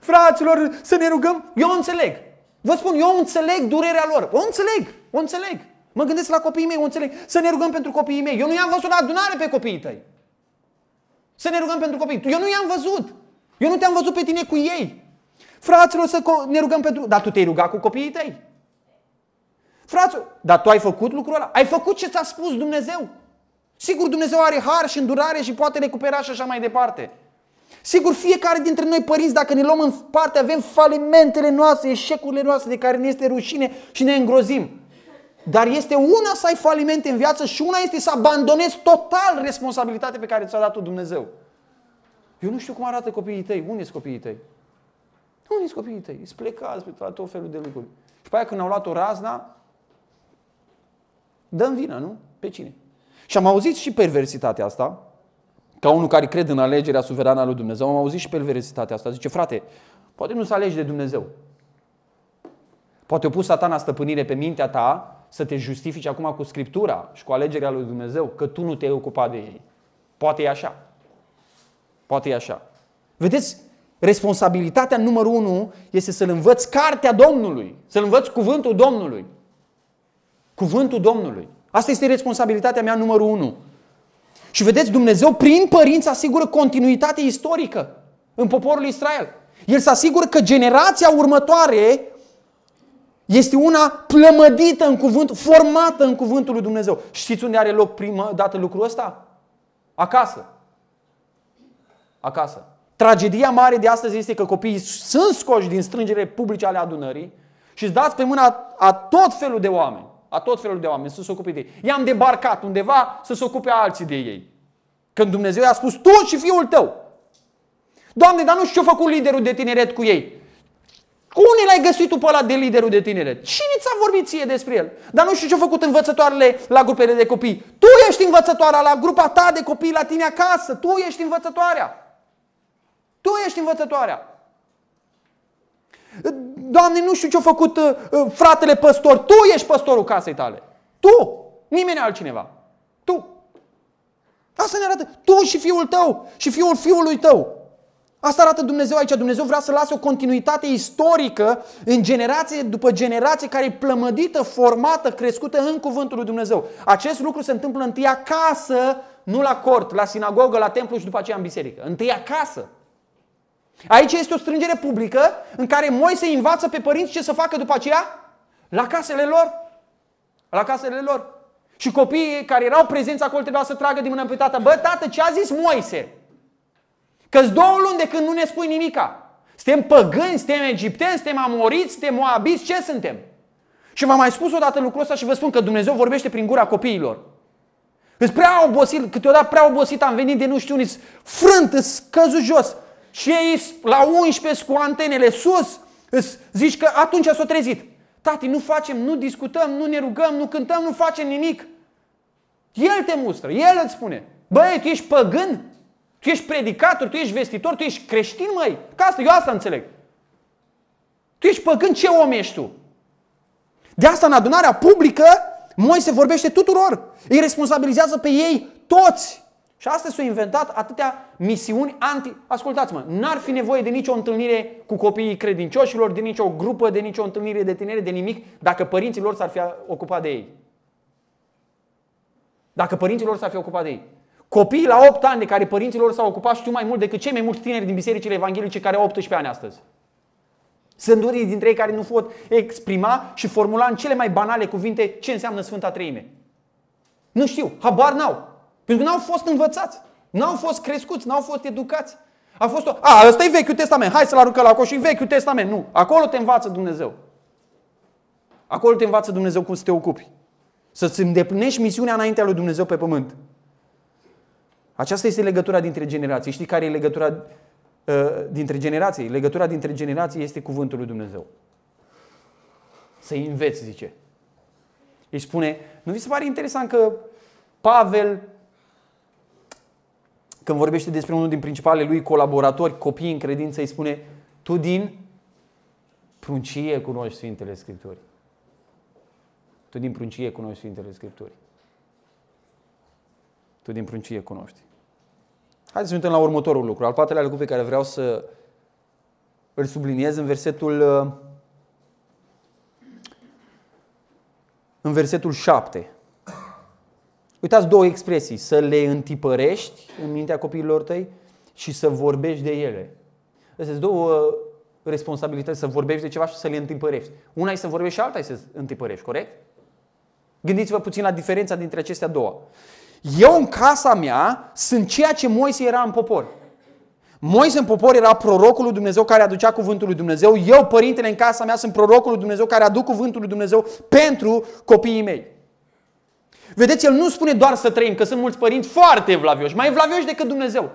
Fraților, să ne rugăm, eu înțeleg. Vă spun, eu înțeleg durerea lor. O înțeleg, o înțeleg. Mă gândesc la copiii mei, o înțeleg. Să ne rugăm pentru copiii mei. Eu nu i-am văzut la adunare pe copiii tăi. Să ne rugăm pentru copiii. Eu nu i-am văzut. Eu nu te-am văzut pe tine cu ei. Fraților, să ne rugăm pentru... Dar tu te-ai rugat cu copiii tăi. Fraților, dar tu ai făcut lucrul ăla? Ai făcut ce ți-a spus Dumnezeu? Sigur, Dumnezeu are har și îndurare și poate recupera și așa mai departe. Sigur, fiecare dintre noi părinți, dacă ne luăm în parte, avem falimentele noastre, eșecurile noastre de care ne este rușine și ne îngrozim. Dar este una să ai falimente în viață și una este să abandonezi total responsabilitatea pe care ți-a dat-o Dumnezeu. Eu nu știu cum arată copiii tăi. Unde sunt copiii tăi? Unde sunt copiii tăi? Sunt plecați pe tot felul de lucruri. Și pe aia când au luat o razna, dăm vina, nu? Pe cine? Și am auzit și perversitatea asta, ca unul care crede în alegerea suverană a lui Dumnezeu, am auzit și perversitatea asta. Zice, frate, poate nu să alegi de Dumnezeu. Poate o pus satana stăpânire pe mintea ta să te justifici acum cu Scriptura și cu alegerea lui Dumnezeu, că tu nu te-ai ocupat de ei. Poate e așa. Poate e așa. Vedeți, responsabilitatea numărul unu este să-L învăț cartea Domnului, să-L învăț cuvântul Domnului. Cuvântul Domnului. Asta este responsabilitatea mea numărul unu. Și vedeți, Dumnezeu prin părinți asigură continuitate istorică în poporul Israel. El se asigură că generația următoare este una plămădită în cuvânt, formată în cuvântul lui Dumnezeu. Știți unde are loc prima dată lucrul ăsta? Acasă. Acasă. Tragedia mare de astăzi este că copiii sunt scoși din strângere publice ale adunării și îți dați pe mâna a tot felul de oameni. A tot felul de oameni să se ocupe de ei. I-am debarcat undeva să se ocupe alții de ei. Când Dumnezeu i-a spus, tu și fiul tău. Doamne, dar nu știu ce a făcut liderul de tineret cu ei. Unde l-ai găsit tu pe ăla de liderul de tineret? Cine ți-a vorbit ție despre el? Dar nu știu ce-a făcut învățătoarele la grupele de copii. Tu ești învățătoarea la grupa ta de copii la tine acasă. Tu ești învățătoarea. Tu ești învățătoarea. Doamne, nu știu ce-a făcut uh, uh, fratele păstor. Tu ești păstorul casei tale. Tu. Nimeni altcineva. Tu. Asta ne arată. Tu și fiul tău și fiul fiului tău. Asta arată Dumnezeu aici. Dumnezeu vrea să lase o continuitate istorică în generație după generație care e plămădită, formată, crescută în cuvântul lui Dumnezeu. Acest lucru se întâmplă întâi acasă nu la cort, la sinagogă, la templu și după aceea în biserică. Întâi acasă. Aici este o strângere publică în care Moise învață pe părinți ce să facă după aceea la casele lor. La casele lor. Și copiii care erau prezenți acolo trebuia să tragă din mână pe tată. Bă, tată, ce a zis Moise? că două luni de când nu ne spui nimica. Suntem păgâni, suntem egipteni, suntem amoriți, suntem moabiți, ce suntem? Și v-am mai spus odată lucrul ăsta și vă spun că Dumnezeu vorbește prin gura copiilor. Îți prea obosit, câteodată prea obosit am venit de nu știu unii, frânt, îți căzut jos. Și ei la 11 cu antenele sus, îți zici că atunci s-a trezit. Tati, nu facem, nu discutăm, nu ne rugăm, nu cântăm, nu facem nimic. El te mustră, El îți spune. Băi, tu ești păgân? Tu ești predicator, tu ești vestitor, tu ești creștin, măi. Ca asta, eu asta înțeleg. Tu ești păgân, ce om ești tu? De asta în adunarea publică, Moise vorbește tuturor. Îi responsabilizează pe ei toți. Și asta s-a inventat atâtea misiuni anti... Ascultați-mă, n-ar fi nevoie de nicio întâlnire cu copiii credincioșilor, de nicio grupă, de nicio întâlnire de tineri, de nimic, dacă părinții lor s-ar fi ocupat de ei. Dacă părinții lor s-ar fi ocupat de ei. Copiii la 8 ani de care părinții lor s-au ocupat știu mai mult decât cei mai mulți tineri din bisericile evanghelice care au 18 ani astăzi. Sunt unii dintre ei care nu pot exprima și formula în cele mai banale cuvinte ce înseamnă Sfânta Treime. Nu știu, habar n-au. Pentru că n-au fost învățați, n-au fost crescuți, n-au fost educați. A fost o... A, ăsta e Vechiul Testament, hai să-l aruncăm la coș, e Vechiul Testament. Nu, acolo te învață Dumnezeu. Acolo te învață Dumnezeu cum să te ocupi. Să-ți îndeplinești misiunea înaintea lui Dumnezeu pe pământ. Aceasta este legătura dintre generații. Știi care e legătura uh, dintre generații? Legătura dintre generații este cuvântul lui Dumnezeu. Să înveți, zice. Îi spune, nu vi se pare interesant că Pavel, când vorbește despre unul din principalele lui colaboratori, copii în credință, îi spune, tu din pruncie cunoști Sfintele Scripturi. Tu din pruncie cunoști Sfintele Scripturi. Tu din pruncie cunoști. Haideți să ne uităm la următorul lucru. Al patrulea lucru pe care vreau să îl subliniez în versetul în versetul 7. Uitați două expresii, să le întipărești în mintea copiilor tăi și să vorbești de ele. Astea sunt două responsabilități, să vorbești de ceva și să le întipărești. Una e să vorbești și alta e să întipărești, corect? Gândiți-vă puțin la diferența dintre acestea două. Eu în casa mea sunt ceea ce Moise era în popor. Moise în popor era prorocul lui Dumnezeu care aducea cuvântul lui Dumnezeu. Eu, părintele, în casa mea sunt prorocul lui Dumnezeu care aduc cuvântul lui Dumnezeu pentru copiii mei. Vedeți, el nu spune doar să trăim, că sunt mulți părinți foarte evlavioși, mai evlavioși decât Dumnezeu.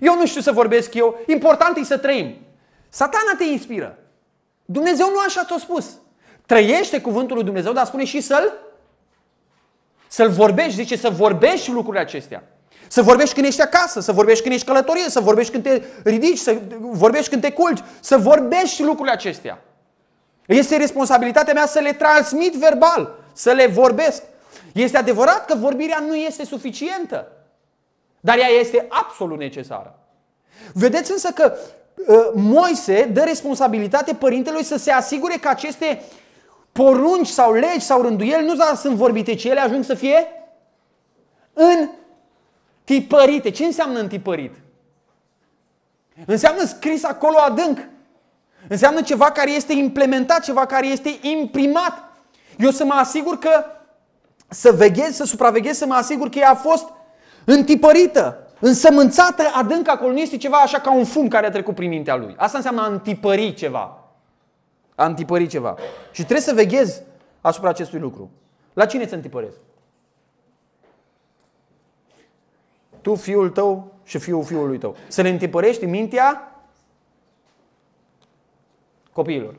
Eu nu știu să vorbesc eu, important e să trăim. Satana te inspiră. Dumnezeu nu așa ți-a spus. Trăiește cuvântul lui Dumnezeu, dar spune și să-l să-l vorbești, zice, să vorbești lucrurile acestea. Să vorbești când ești acasă, să vorbești când ești călătorie, să vorbești când te ridici, să vorbești când te culci, să vorbești lucrurile acestea. Este responsabilitatea mea să le transmit verbal, să le vorbesc. Este adevărat că vorbirea nu este suficientă, dar ea este absolut necesară. Vedeți însă că uh, Moise dă responsabilitate părintelui să se asigure că aceste porunci sau legi sau rânduieli nu doar sunt vorbite, ci ele ajung să fie întipărite. Ce înseamnă întipărit? Înseamnă scris acolo adânc. Înseamnă ceva care este implementat, ceva care este imprimat. Eu să mă asigur că să veghez, să supraveghez, să mă asigur că ea a fost întipărită, însămânțată adânc acolo. Nu este ceva așa ca un fum care a trecut prin mintea lui. Asta înseamnă a întipări ceva a întipări ceva. Și trebuie să veghezi asupra acestui lucru. La cine să întipărezi? Tu, fiul tău și fiul fiului tău. Să le întipărești mintea copiilor.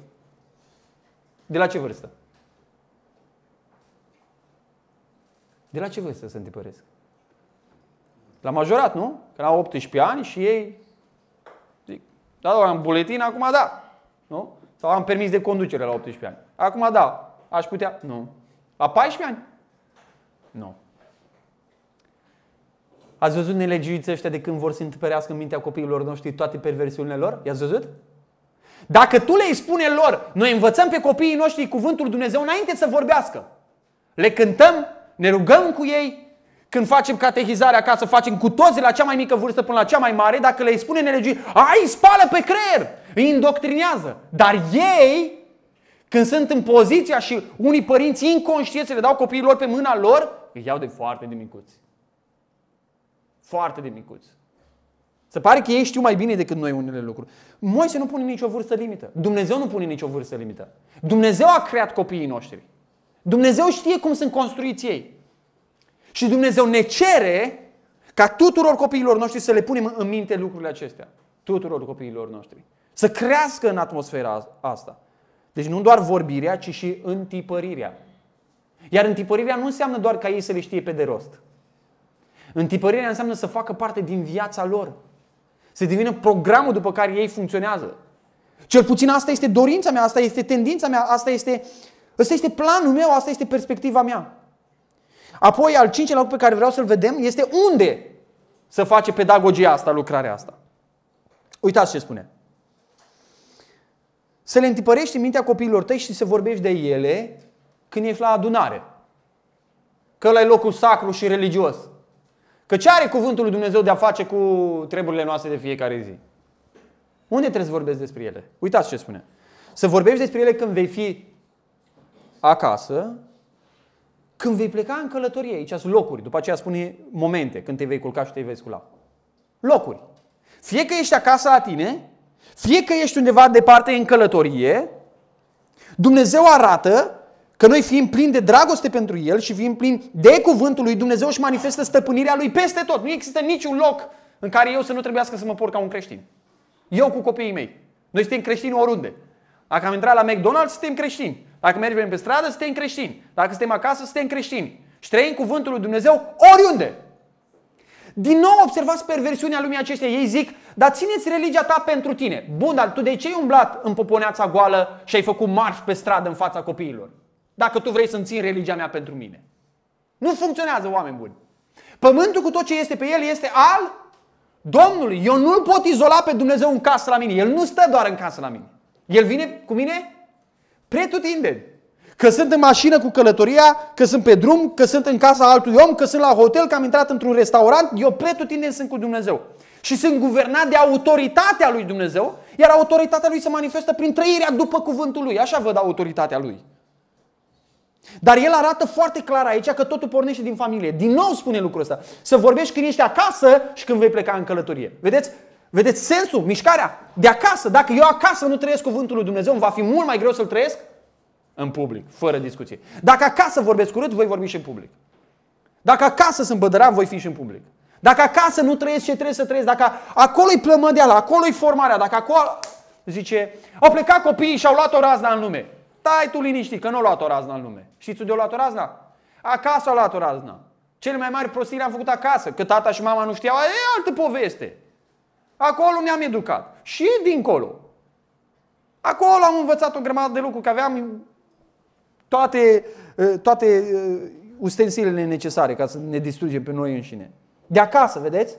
De la ce vârstă? De la ce vârstă să întipăresc? La majorat, nu? Că au 18 ani și ei zic, da, da, am buletin, acum da. Nu? Sau am permis de conducere la 18 ani. Acum da, aș putea. Nu. La 14 ani? Nu. Ați văzut nelegiuiți ăștia de când vor să întâperească în mintea copiilor noștri toate perversiunile lor? I-ați văzut? Dacă tu le spune lor, noi învățăm pe copiii noștri cuvântul Dumnezeu înainte să vorbească. Le cântăm, ne rugăm cu ei, când facem catehizarea ca să facem cu toți de la cea mai mică vârstă până la cea mai mare, dacă le spune nelegii, ai, spală pe creier, îi indoctrinează. Dar ei, când sunt în poziția și unii părinți inconștienți le dau copiilor pe mâna lor, îi iau de foarte de micuți. Foarte de micuți. Se pare că ei știu mai bine decât noi unele lucruri. Moise nu pune nicio vârstă limită. Dumnezeu nu pune nicio vârstă limită. Dumnezeu a creat copiii noștri. Dumnezeu știe cum sunt construiți ei. Și Dumnezeu ne cere ca tuturor copiilor noștri să le punem în minte lucrurile acestea. Tuturor copiilor noștri. Să crească în atmosfera asta. Deci nu doar vorbirea, ci și întipărirea. Iar întipărirea nu înseamnă doar ca ei să le știe pe de rost. Întipărirea înseamnă să facă parte din viața lor. Să devină programul după care ei funcționează. Cel puțin asta este dorința mea, asta este tendința mea, asta este, asta este planul meu, asta este perspectiva mea. Apoi, al cincilea lucru pe care vreau să-l vedem este unde să face pedagogia asta, lucrarea asta. Uitați ce spune. Să le întipărești în mintea copiilor tăi și să vorbești de ele când ești la adunare. Că ăla e locul sacru și religios. Că ce are cuvântul lui Dumnezeu de a face cu treburile noastre de fiecare zi? Unde trebuie să vorbești despre ele? Uitați ce spune. Să vorbești despre ele când vei fi acasă, când vei pleca în călătorie. Aici sunt locuri. După aceea spune momente când te vei culca și te vei scula. Locuri. Fie că ești acasă la tine, fie că ești undeva departe în călătorie, Dumnezeu arată Că noi fim plini de dragoste pentru El și fim plini de cuvântul lui Dumnezeu și manifestă stăpânirea Lui peste tot. Nu există niciun loc în care eu să nu trebuiască să mă porc ca un creștin. Eu cu copiii mei. Noi suntem creștini oriunde. Dacă am intrat la McDonald's, suntem creștini. Dacă mergem pe stradă, suntem creștini. Dacă suntem acasă, suntem creștini. Și trăim cuvântul lui Dumnezeu oriunde. Din nou observați perversiunea lumii acesteia. Ei zic, dar țineți religia ta pentru tine. Bun, dar tu de ce ai umblat în poponeața goală și ai făcut marș pe stradă în fața copiilor? dacă tu vrei să-mi țin religia mea pentru mine. Nu funcționează, oameni buni. Pământul cu tot ce este pe el este al Domnului. Eu nu-L pot izola pe Dumnezeu în casă la mine. El nu stă doar în casă la mine. El vine cu mine pretutindeni. Că sunt în mașină cu călătoria, că sunt pe drum, că sunt în casa altui om, că sunt la hotel, că am intrat într-un restaurant, eu pretutindeni sunt cu Dumnezeu. Și sunt guvernat de autoritatea lui Dumnezeu, iar autoritatea lui se manifestă prin trăirea după cuvântul lui. Așa văd autoritatea lui. Dar el arată foarte clar aici că totul pornește din familie. Din nou spune lucrul ăsta. Să vorbești când ești acasă și când vei pleca în călătorie. Vedeți? Vedeți sensul, mișcarea de acasă. Dacă eu acasă nu trăiesc cuvântul lui Dumnezeu, îmi va fi mult mai greu să-l trăiesc în public, fără discuție. Dacă acasă vorbesc urât, voi vorbi și în public. Dacă acasă sunt bădărav, voi fi și în public. Dacă acasă nu trăiesc ce trebuie să trăiesc, dacă acolo-i plămădeala, acolo-i formarea, dacă acolo... Zice, au plecat copiii și au luat o razna în lume. Stai tu liniștit, că nu a luat o razna în lume. Știți unde a luat o razna? Acasă a luat o razna. Cele mai mari prostii le-am făcut acasă. Că tata și mama nu știau, e altă poveste. Acolo ne-am educat. Și dincolo. Acolo am învățat o grămadă de lucruri, că aveam toate, toate ustensilele necesare ca să ne distrugem pe noi înșine. De acasă, vedeți?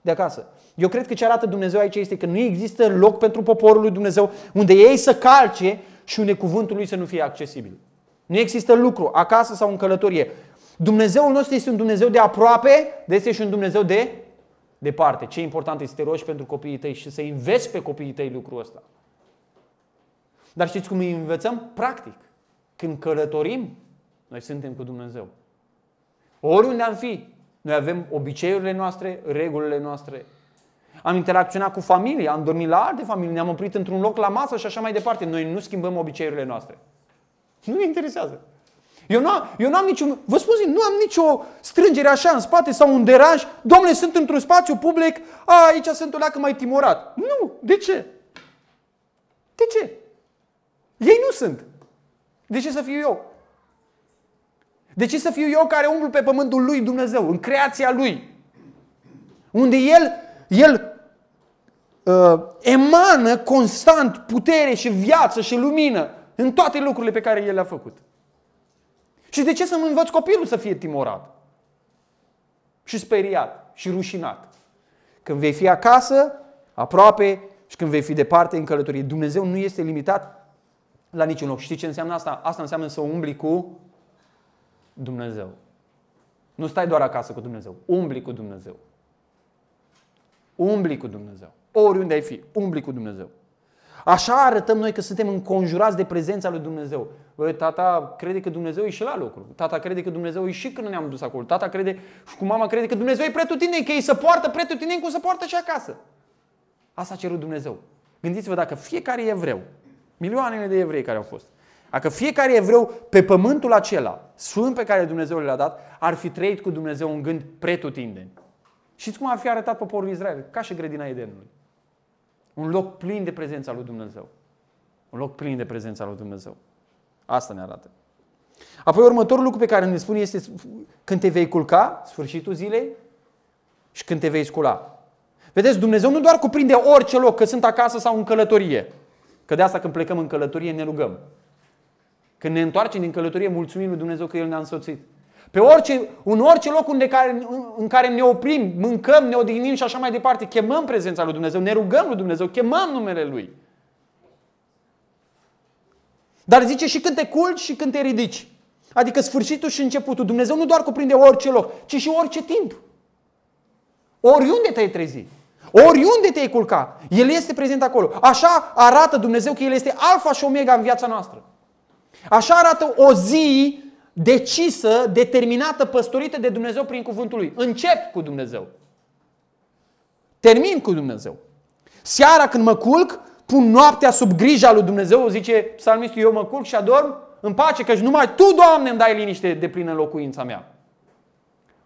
De acasă. Eu cred că ce arată Dumnezeu aici este că nu există loc pentru poporul lui Dumnezeu unde ei să calce și unde cuvântul lui să nu fie accesibil. Nu există lucru, acasă sau în călătorie. Dumnezeul nostru este un Dumnezeu de aproape, de este și un Dumnezeu de departe. Ce important este să te rogi pentru copiii tăi și să înveți pe copiii tăi lucrul ăsta. Dar știți cum îi învățăm? Practic. Când călătorim, noi suntem cu Dumnezeu. Oriunde am fi, noi avem obiceiurile noastre, regulile noastre, am interacționat cu familie, am dormit la alte familii, ne-am oprit într-un loc la masă și așa mai departe. Noi nu schimbăm obiceiurile noastre. Nu ne interesează. Eu nu, am, eu nu am niciun, vă spun zi, nu am nicio strângere așa în spate sau un deranj. Domnule, sunt într-un spațiu public, a, aici sunt o leacă mai timorat. Nu, de ce? De ce? Ei nu sunt. De ce să fiu eu? De ce să fiu eu care umblu pe pământul lui Dumnezeu, în creația lui? Unde El, El uh, emană constant putere și viață și lumină în toate lucrurile pe care El le-a făcut. Și de ce să mă învăț copilul să fie timorat? Și speriat și rușinat. Când vei fi acasă, aproape, și când vei fi departe în călătorie. Dumnezeu nu este limitat la niciun loc. Știi ce înseamnă asta? Asta înseamnă să umbli cu Dumnezeu. Nu stai doar acasă cu Dumnezeu, umbli cu Dumnezeu. Umbli cu Dumnezeu. Oriunde ai fi, umbli cu Dumnezeu. Așa arătăm noi că suntem înconjurați de prezența lui Dumnezeu. Bă, tata crede că Dumnezeu e și la lucru. Tata crede că Dumnezeu e și când ne-am dus acolo. Tata crede și cu mama crede că Dumnezeu e pretutindeni, că ei se poartă pretutindeni cum se poartă și acasă. Asta a cerut Dumnezeu. Gândiți-vă dacă fiecare evreu, milioanele de evrei care au fost, dacă fiecare evreu pe pământul acela, sfânt pe care Dumnezeu le-a dat, ar fi trăit cu Dumnezeu un gând pretutindeni. Știți cum ar fi arătat poporul Israel? Ca și grădina Edenului. Un loc plin de prezența lui Dumnezeu. Un loc plin de prezența lui Dumnezeu. Asta ne arată. Apoi următorul lucru pe care ne spune este când te vei culca, sfârșitul zilei, și când te vei scula. Vedeți, Dumnezeu nu doar cuprinde orice loc, că sunt acasă sau în călătorie. Că de asta când plecăm în călătorie ne rugăm. Când ne întoarcem din călătorie, mulțumim lui Dumnezeu că El ne-a însoțit. Pe orice, în orice loc unde care, în care ne oprim, mâncăm, ne odihnim și așa mai departe, chemăm prezența lui Dumnezeu, ne rugăm lui Dumnezeu, chemăm numele Lui. Dar zice și când te culci și când te ridici. Adică sfârșitul și începutul. Dumnezeu nu doar cuprinde orice loc, ci și orice timp. Oriunde te-ai trezi. Oriunde te-ai culca. El este prezent acolo. Așa arată Dumnezeu că El este alfa și omega în viața noastră. Așa arată o zi decisă, determinată, păstorită de Dumnezeu prin cuvântul Lui. Încep cu Dumnezeu. Termin cu Dumnezeu. Seara când mă culc, pun noaptea sub grija lui Dumnezeu, zice psalmistul, eu mă culc și adorm în pace, că numai Tu, Doamne, îmi dai liniște de plină în locuința mea.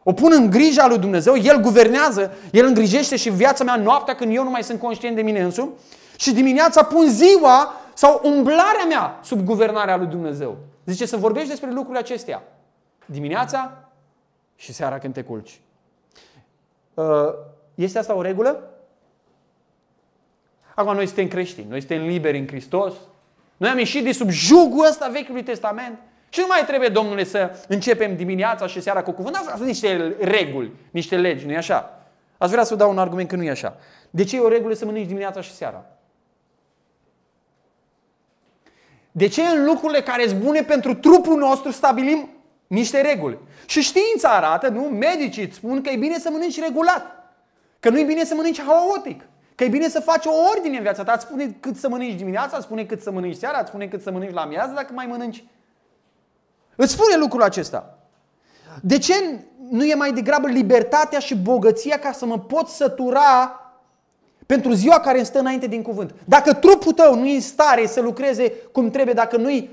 O pun în grija lui Dumnezeu, El guvernează, El îngrijește și viața mea noaptea când eu nu mai sunt conștient de mine însumi și dimineața pun ziua sau umblarea mea sub guvernarea lui Dumnezeu. Zice să vorbești despre lucrurile acestea. Dimineața și seara când te culci. Uh, este asta o regulă? Acum noi suntem creștini, noi suntem liberi în Hristos. Noi am ieșit de sub jugul ăsta Vechiului Testament. Și nu mai trebuie, domnule, să începem dimineața și seara cu cuvânt. Asta sunt niște reguli, niște legi, nu-i așa? Aș vrea să vă dau un argument că nu e așa. De ce e o regulă să mănânci dimineața și seara? De ce în lucrurile care sunt bune pentru trupul nostru stabilim niște reguli? Și știința arată, nu? Medicii îți spun că e bine să mănânci regulat. Că nu e bine să mănânci haotic. Că e bine să faci o ordine în viața ta. Îți spune cât să mănânci dimineața, îți spune cât să mănânci seara, îți spune cât să mănânci la miază dacă mai mănânci. Îți spune lucrul acesta. De ce nu e mai degrabă libertatea și bogăția ca să mă pot sătura pentru ziua care îmi stă înainte din cuvânt. Dacă trupul tău nu e în stare să lucreze cum trebuie, dacă nu-i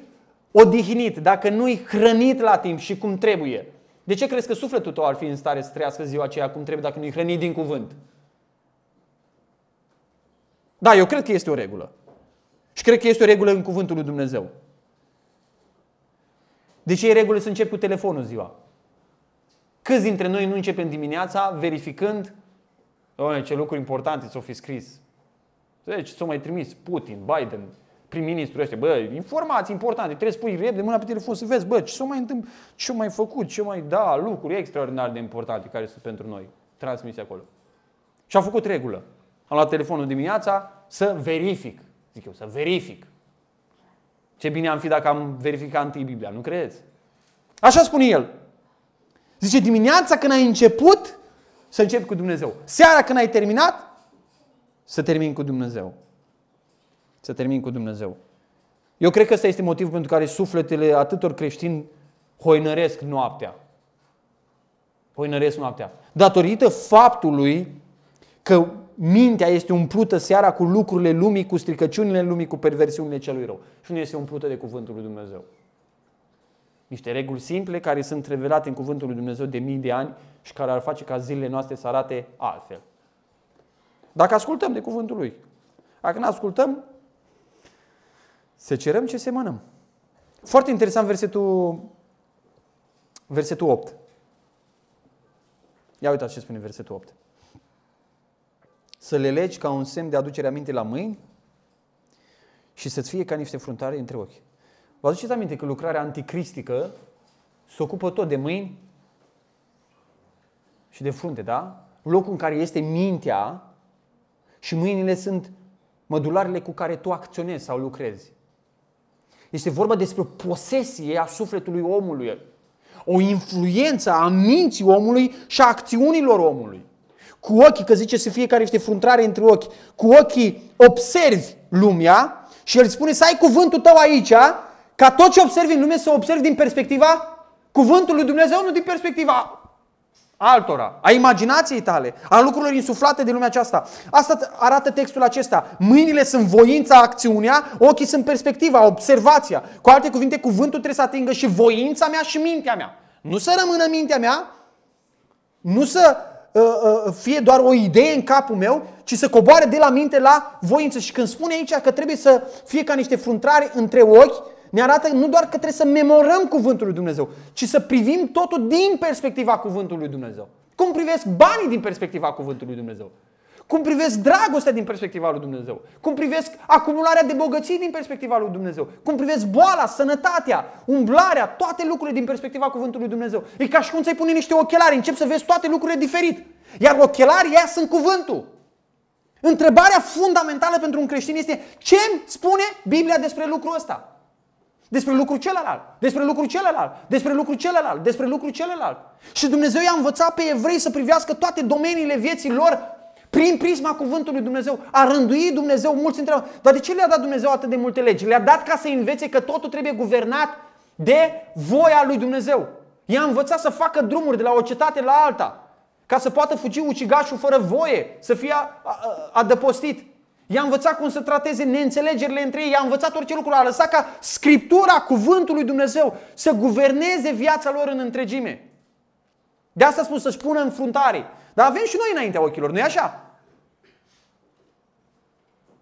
odihnit, dacă nu-i hrănit la timp și cum trebuie, de ce crezi că sufletul tău ar fi în stare să trăiască ziua aceea cum trebuie dacă nu-i hrănit din cuvânt? Da, eu cred că este o regulă. Și cred că este o regulă în cuvântul lui Dumnezeu. De ce e regulă să încep cu telefonul ziua? Câți dintre noi nu începem dimineața verificând Doamne, ce lucruri importante ți-au fi scris. Deci, ți-au mai trimis Putin, Biden, prim-ministru ăștia, bă, informații importante, trebuie să pui repede mâna pe telefon să vezi, bă, ce s-a mai întâmplat, ce mai făcut, ce mai, da, lucruri extraordinar de importante care sunt pentru noi, transmise acolo. Și am făcut regulă. Am luat telefonul dimineața să verific, zic eu, să verific. Ce bine am fi dacă am verificat întâi Biblia, nu credeți? Așa spune el. Zice, dimineața când ai început, să începi cu Dumnezeu. Seara când ai terminat, să termin cu Dumnezeu. Să termin cu Dumnezeu. Eu cred că ăsta este motivul pentru care sufletele atâtor creștini hoinăresc noaptea. Hoinăresc noaptea. Datorită faptului că mintea este umplută seara cu lucrurile lumii, cu stricăciunile lumii, cu perversiunile celui rău. Și nu este umplută de cuvântul lui Dumnezeu. Niște reguli simple care sunt revelate în cuvântul lui Dumnezeu de mii de ani și care ar face ca zilele noastre să arate altfel. Dacă ascultăm de cuvântul lui. Dacă nu ascultăm, se cerăm ce semănăm. Foarte interesant versetul, versetul 8. Ia uitați ce spune versetul 8. Să le legi ca un semn de aducere aminte la mâini și să-ți fie ca niște fruntare între ochi. Vă aduceți aminte că lucrarea anticristică se ocupă tot de mâini și de frunte, da? Locul în care este mintea și mâinile sunt mădularele cu care tu acționezi sau lucrezi. Este vorba despre o posesie a sufletului omului. o influență a minții omului și a acțiunilor omului. Cu ochii, că zice să fie care este fruntrare între ochi, cu ochii observi lumea și el spune să ai cuvântul tău aici, ca tot ce observi în lume să observi din perspectiva cuvântului lui Dumnezeu, nu din perspectiva altora, a imaginației tale, a lucrurilor insuflate de lumea aceasta. Asta arată textul acesta. Mâinile sunt voința, acțiunea, ochii sunt perspectiva, observația. Cu alte cuvinte, cuvântul trebuie să atingă și voința mea și mintea mea. Nu să rămână mintea mea, nu să uh, uh, fie doar o idee în capul meu, ci să coboare de la minte la voință. Și când spune aici că trebuie să fie ca niște fruntrare între ochi, ne arată nu doar că trebuie să memorăm cuvântul lui Dumnezeu, ci să privim totul din perspectiva cuvântului lui Dumnezeu. Cum privesc banii din perspectiva cuvântului lui Dumnezeu? Cum privesc dragostea din perspectiva lui Dumnezeu? Cum privesc acumularea de bogății din perspectiva lui Dumnezeu? Cum privesc boala, sănătatea, umblarea, toate lucrurile din perspectiva cuvântului lui Dumnezeu? E ca și cum ți-ai pune niște ochelari, încep să vezi toate lucrurile diferit. Iar ochelarii ăia sunt cuvântul. Întrebarea fundamentală pentru un creștin este ce spune Biblia despre lucrul ăsta? Despre lucru celălalt, despre lucru celălalt, despre lucru celălalt, despre lucru celălalt. Și Dumnezeu i-a învățat pe evrei să privească toate domeniile vieții lor prin prisma cuvântului Dumnezeu. A rânduit Dumnezeu, mulți întreabă, dar de ce le-a dat Dumnezeu atât de multe legi? Le-a dat ca să învețe că totul trebuie guvernat de voia lui Dumnezeu. I-a învățat să facă drumuri de la o cetate la alta, ca să poată fugi ucigașul fără voie, să fie adăpostit. I-a învățat cum să trateze neînțelegerile între ei, i-a învățat orice lucru, a lăsat ca Scriptura, Cuvântul lui Dumnezeu, să guverneze viața lor în întregime. De asta spun să-și pună în fruntare. Dar avem și noi înaintea ochilor, nu-i așa?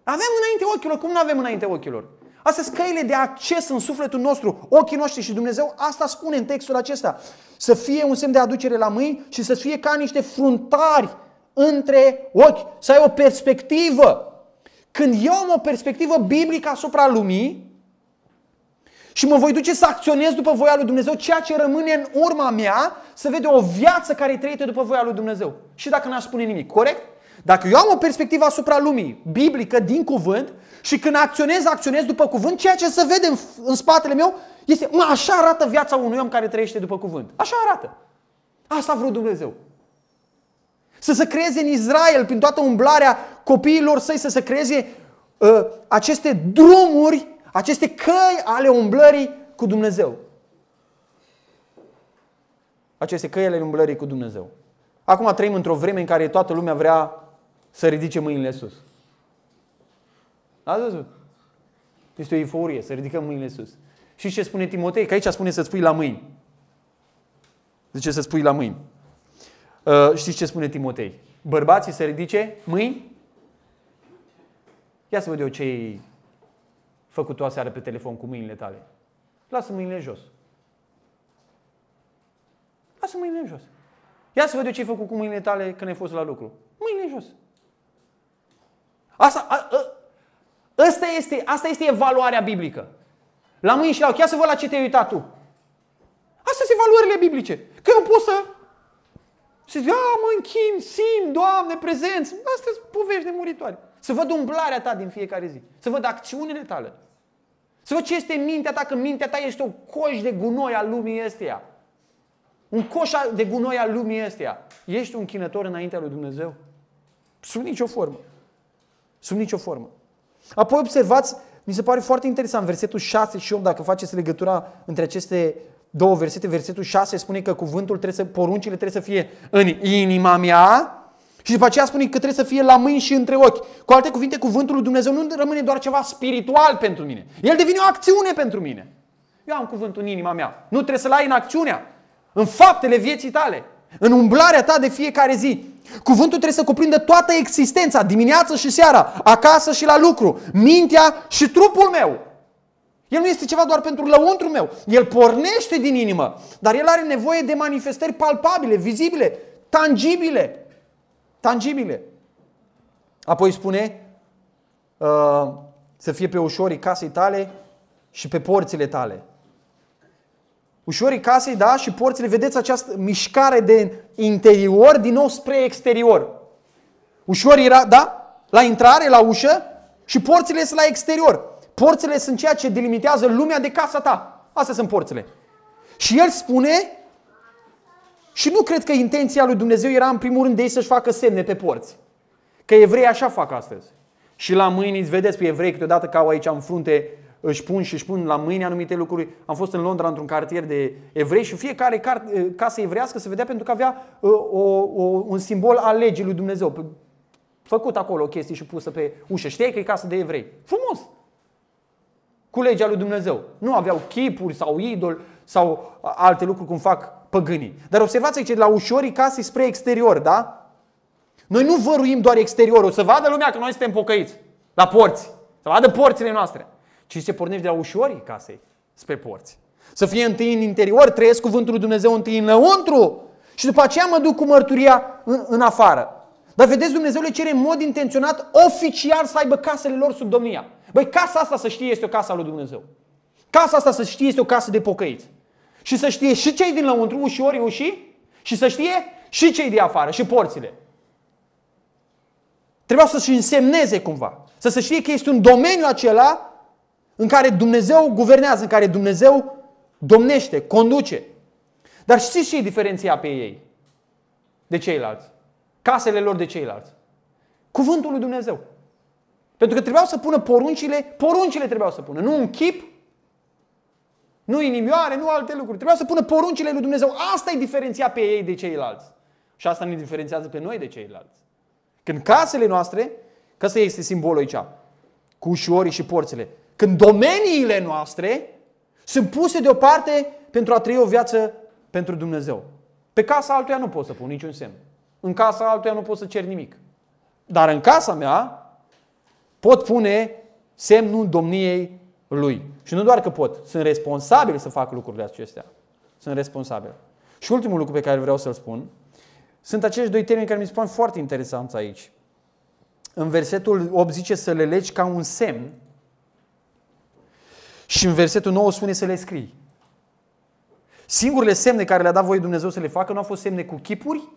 Avem înainte ochilor, cum nu avem înainte ochilor? Astea sunt căile de acces în sufletul nostru, ochii noștri și Dumnezeu asta spune în textul acesta. Să fie un semn de aducere la mâini și să fie ca niște fruntari între ochi, să ai o perspectivă când eu am o perspectivă biblică asupra lumii și mă voi duce să acționez după voia lui Dumnezeu, ceea ce rămâne în urma mea să vede o viață care e trăită după voia lui Dumnezeu. Și dacă n-aș spune nimic, corect? Dacă eu am o perspectivă asupra lumii biblică din cuvânt și când acționez, acționez după cuvânt, ceea ce se vede în, în spatele meu este, mă, așa arată viața unui om care trăiește după cuvânt. Așa arată. Asta a vrut Dumnezeu. Să se creeze în Israel, prin toată umblarea copiilor săi, să se creeze uh, aceste drumuri, aceste căi ale umblării cu Dumnezeu. Aceste căi ale umblării cu Dumnezeu. Acum trăim într-o vreme în care toată lumea vrea să ridice mâinile sus. Ați văzut? Este o euforie, să ridicăm mâinile sus. Și ce spune Timotei? Că aici spune să-ți pui la mâini. Zice să-ți pui la mâini. Uh, știți ce spune Timotei? Bărbații să ridice mâini? Ia să văd eu ce ai făcut o aseară pe telefon cu mâinile tale. Lasă mâinile jos. Lasă mâinile jos. Ia să văd eu ce ai făcut cu mâinile tale când ai fost la lucru. Mâinile jos. Asta, a, a, asta, este, asta este evaluarea biblică. La mâini și la ochi. Ia să văd la ce te-ai uitat tu. Astea sunt evaluările biblice. Că eu pot să și zic, a, mă închin, simt, Doamne, prezenți. Astea sunt povești nemuritoare. Să văd umblarea ta din fiecare zi. Să văd acțiunile tale. Să văd ce este în mintea ta, că mintea ta este o coș de gunoi al lumii esteia. Un coș de gunoi al lumii esteia. Ești un chinător înaintea lui Dumnezeu? Sub nicio formă. Sub nicio formă. Apoi observați, mi se pare foarte interesant, versetul 6 și 8, dacă faceți legătura între aceste două versete, versetul 6 spune că cuvântul trebuie să, poruncile trebuie să fie în inima mea și după aceea spune că trebuie să fie la mâini și între ochi. Cu alte cuvinte, cuvântul lui Dumnezeu nu rămâne doar ceva spiritual pentru mine. El devine o acțiune pentru mine. Eu am cuvântul în inima mea. Nu trebuie să-l ai în acțiunea, în faptele vieții tale, în umblarea ta de fiecare zi. Cuvântul trebuie să cuprindă toată existența, dimineața și seara, acasă și la lucru, mintea și trupul meu. El nu este ceva doar pentru lăuntru meu. El pornește din inimă, dar el are nevoie de manifestări palpabile, vizibile, tangibile. Tangibile. Apoi spune uh, să fie pe ușorii casei tale și pe porțile tale. Ușorii casei, da, și porțile, vedeți această mișcare de interior din nou spre exterior. Ușorii era, da, la intrare, la ușă și porțile sunt la exterior. Porțile sunt ceea ce delimitează lumea de casa ta. Astea sunt porțile. Și el spune Și nu cred că intenția lui Dumnezeu era în primul rând de ei să-și facă semne pe porți. Că evreii așa fac astăzi. Și la mâini îți vedeți pe evrei câteodată că au aici în frunte își pun și își pun la mâini anumite lucruri. Am fost în Londra într-un cartier de evrei și fiecare casă evrească se vedea pentru că avea o, o, un simbol al legii lui Dumnezeu. Făcut acolo o chestie și pusă pe ușă. Știai că e casă de evrei. Frumos! Cu legea lui Dumnezeu. Nu aveau chipuri sau idol sau alte lucruri cum fac păgânii. Dar observați aici, la ușorii casei spre exterior, da? Noi nu văruim doar exteriorul, să vadă lumea că noi suntem pocăiți. La porți. Să vadă porțile noastre ci se pornește de la ușorii casei spre porți. Să fie întâi în interior, trăiesc cuvântul lui Dumnezeu întâi înăuntru și după aceea mă duc cu mărturia în, în afară. Dar vedeți, Dumnezeu le cere în mod intenționat, oficial, să aibă casele lor sub domnia. Băi, casa asta să știe este o casă a lui Dumnezeu. Casa asta să știe este o casă de pocăiți. Și să știe și cei din lăuntru, ușorii, ușii, și să știe și cei de afară, și porțile. Trebuia să-și însemneze cumva. Să se știe că este un domeniu acela în care Dumnezeu guvernează, în care Dumnezeu domnește, conduce. Dar știți ce diferenția pe ei de ceilalți? Casele lor de ceilalți. Cuvântul lui Dumnezeu. Pentru că trebuiau să pună poruncile, poruncile trebuiau să pună, nu un chip, nu inimioare, nu alte lucruri. Trebuiau să pună poruncile lui Dumnezeu. Asta e diferenția pe ei de ceilalți. Și asta ne diferențiază pe noi de ceilalți. Când casele noastre, că asta este simbolul aici, cu ușorii și porțile, când domeniile noastre sunt puse deoparte pentru a trăi o viață pentru Dumnezeu. Pe casa altuia nu pot să pun niciun semn. În casa altuia nu pot să cer nimic. Dar în casa mea pot pune semnul domniei lui. Și nu doar că pot, sunt responsabil să fac lucrurile acestea. Sunt responsabil. Și ultimul lucru pe care vreau să-l spun, sunt acești doi termeni care mi se spun foarte interesanți aici. În versetul 8 zice să le legi ca un semn și în versetul 9 spune să le scrii. Singurele semne care le-a dat voie Dumnezeu să le facă nu au fost semne cu chipuri,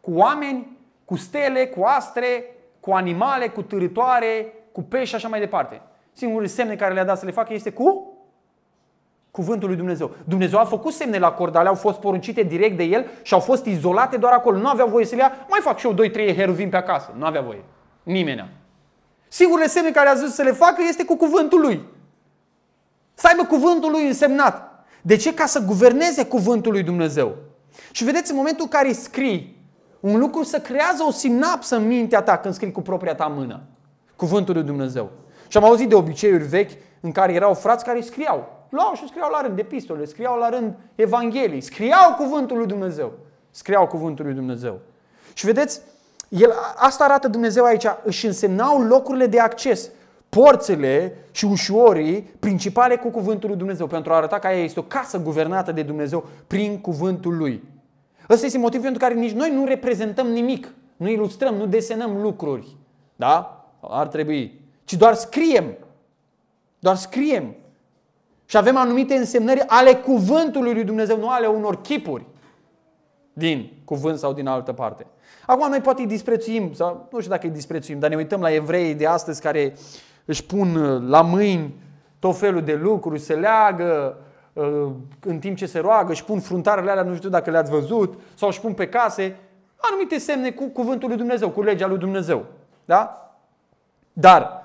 cu oameni, cu stele, cu astre, cu animale, cu târătoare, cu pești și așa mai departe. Singurele semne care le-a dat să le facă este cu cuvântul lui Dumnezeu. Dumnezeu a făcut semne la cordale, au fost poruncite direct de el și au fost izolate doar acolo. Nu aveau voie să le ia, mai fac și eu 2-3 heruvim pe acasă. Nu avea voie. Nimeni. Singurele semne care a zis să le facă este cu cuvântul lui. Să aibă cuvântul lui însemnat. De ce? Ca să guverneze cuvântul lui Dumnezeu. Și vedeți, în momentul în care scrii un lucru, să creează o sinapsă în mintea ta când scrii cu propria ta mână. Cuvântul lui Dumnezeu. Și am auzit de obiceiuri vechi în care erau frați care scriau. Luau și scriau la rând epistole, scriau la rând evanghelii, scriau cuvântul lui Dumnezeu. Scriau cuvântul lui Dumnezeu. Și vedeți, el, asta arată Dumnezeu aici, își însemnau locurile de acces porțile și ușorii principale cu cuvântul lui Dumnezeu, pentru a arăta că aia este o casă guvernată de Dumnezeu prin cuvântul lui. Ăsta este motivul pentru care nici noi nu reprezentăm nimic, nu ilustrăm, nu desenăm lucruri. Da? Ar trebui. Ci doar scriem. Doar scriem. Și avem anumite însemnări ale cuvântului lui Dumnezeu, nu ale unor chipuri din cuvânt sau din altă parte. Acum noi poate îi disprețuim, sau nu știu dacă îi disprețuim, dar ne uităm la evrei de astăzi care își pun uh, la mâini tot felul de lucruri, se leagă uh, în timp ce se roagă, își pun fruntarele alea, nu știu dacă le-ați văzut, sau își pun pe case, anumite semne cu cuvântul lui Dumnezeu, cu legea lui Dumnezeu. Da? Dar,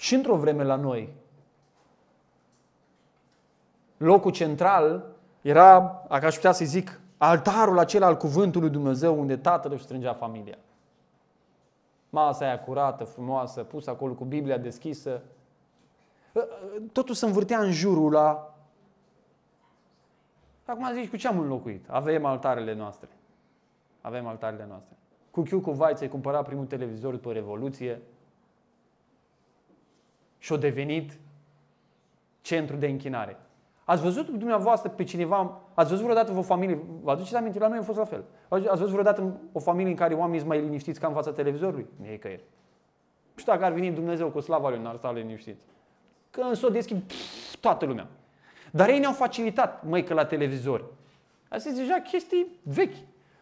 și într-o vreme la noi, locul central era, dacă aș putea să zic, altarul acela al cuvântului Dumnezeu unde tatăl își strângea familia masa aia curată, frumoasă, pusă acolo cu Biblia deschisă. Ă, ă, totul se învârtea în jurul la... Acum zici, cu ce am înlocuit? Avem altarele noastre. Avem altarele noastre. Cu chiu cu vai ți-ai cumpărat primul televizor după Revoluție și-a devenit centru de închinare. Ați văzut dumneavoastră pe cineva, ați văzut vreodată o familie, vă aduceți aminte, la noi a fost la fel. Ați văzut vreodată o familie în care oamenii sunt mai liniștiți ca în fața televizorului? Nicăieri. Nu știu dacă ar veni Dumnezeu cu slava lui, n-ar sta liniștiți. Când s-o deschid, pff, toată lumea. Dar ei ne-au facilitat, măi, că la televizor. Astea sunt deja chestii vechi.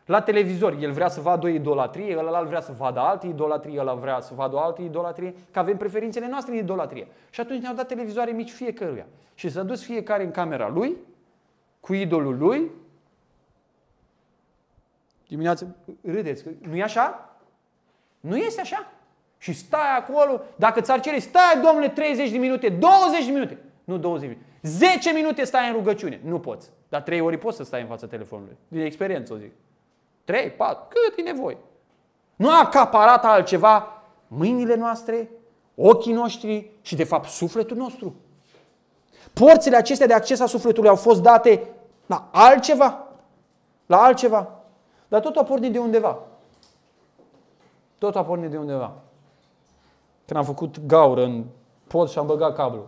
La televizor, el vrea să vadă o idolatrie, ăla vrea să vadă altă idolatrie, ăla vrea să vadă o altă idolatrie, că avem preferințele noastre în idolatrie. Și atunci ne-au dat televizoare mici fiecăruia. Și s-a dus fiecare în camera lui cu idolul lui, dimineața, râdeți, nu e așa? Nu este așa? Și stai acolo, dacă ți-ar cere, stai, domnule, 30 de minute, 20 de minute. Nu 20 de minute. 10 minute stai în rugăciune. Nu poți. Dar 3 ori poți să stai în fața telefonului. Din experiență o zic. 3, 4, cât e nevoie. Nu a acaparat altceva mâinile noastre, ochii noștri și de fapt sufletul nostru. Porțile acestea de acces a sufletului au fost date la altceva. La altceva. Dar totul a pornit de undeva. Totul a pornit de undeva. Când am făcut gaură în pod și am băgat cablu.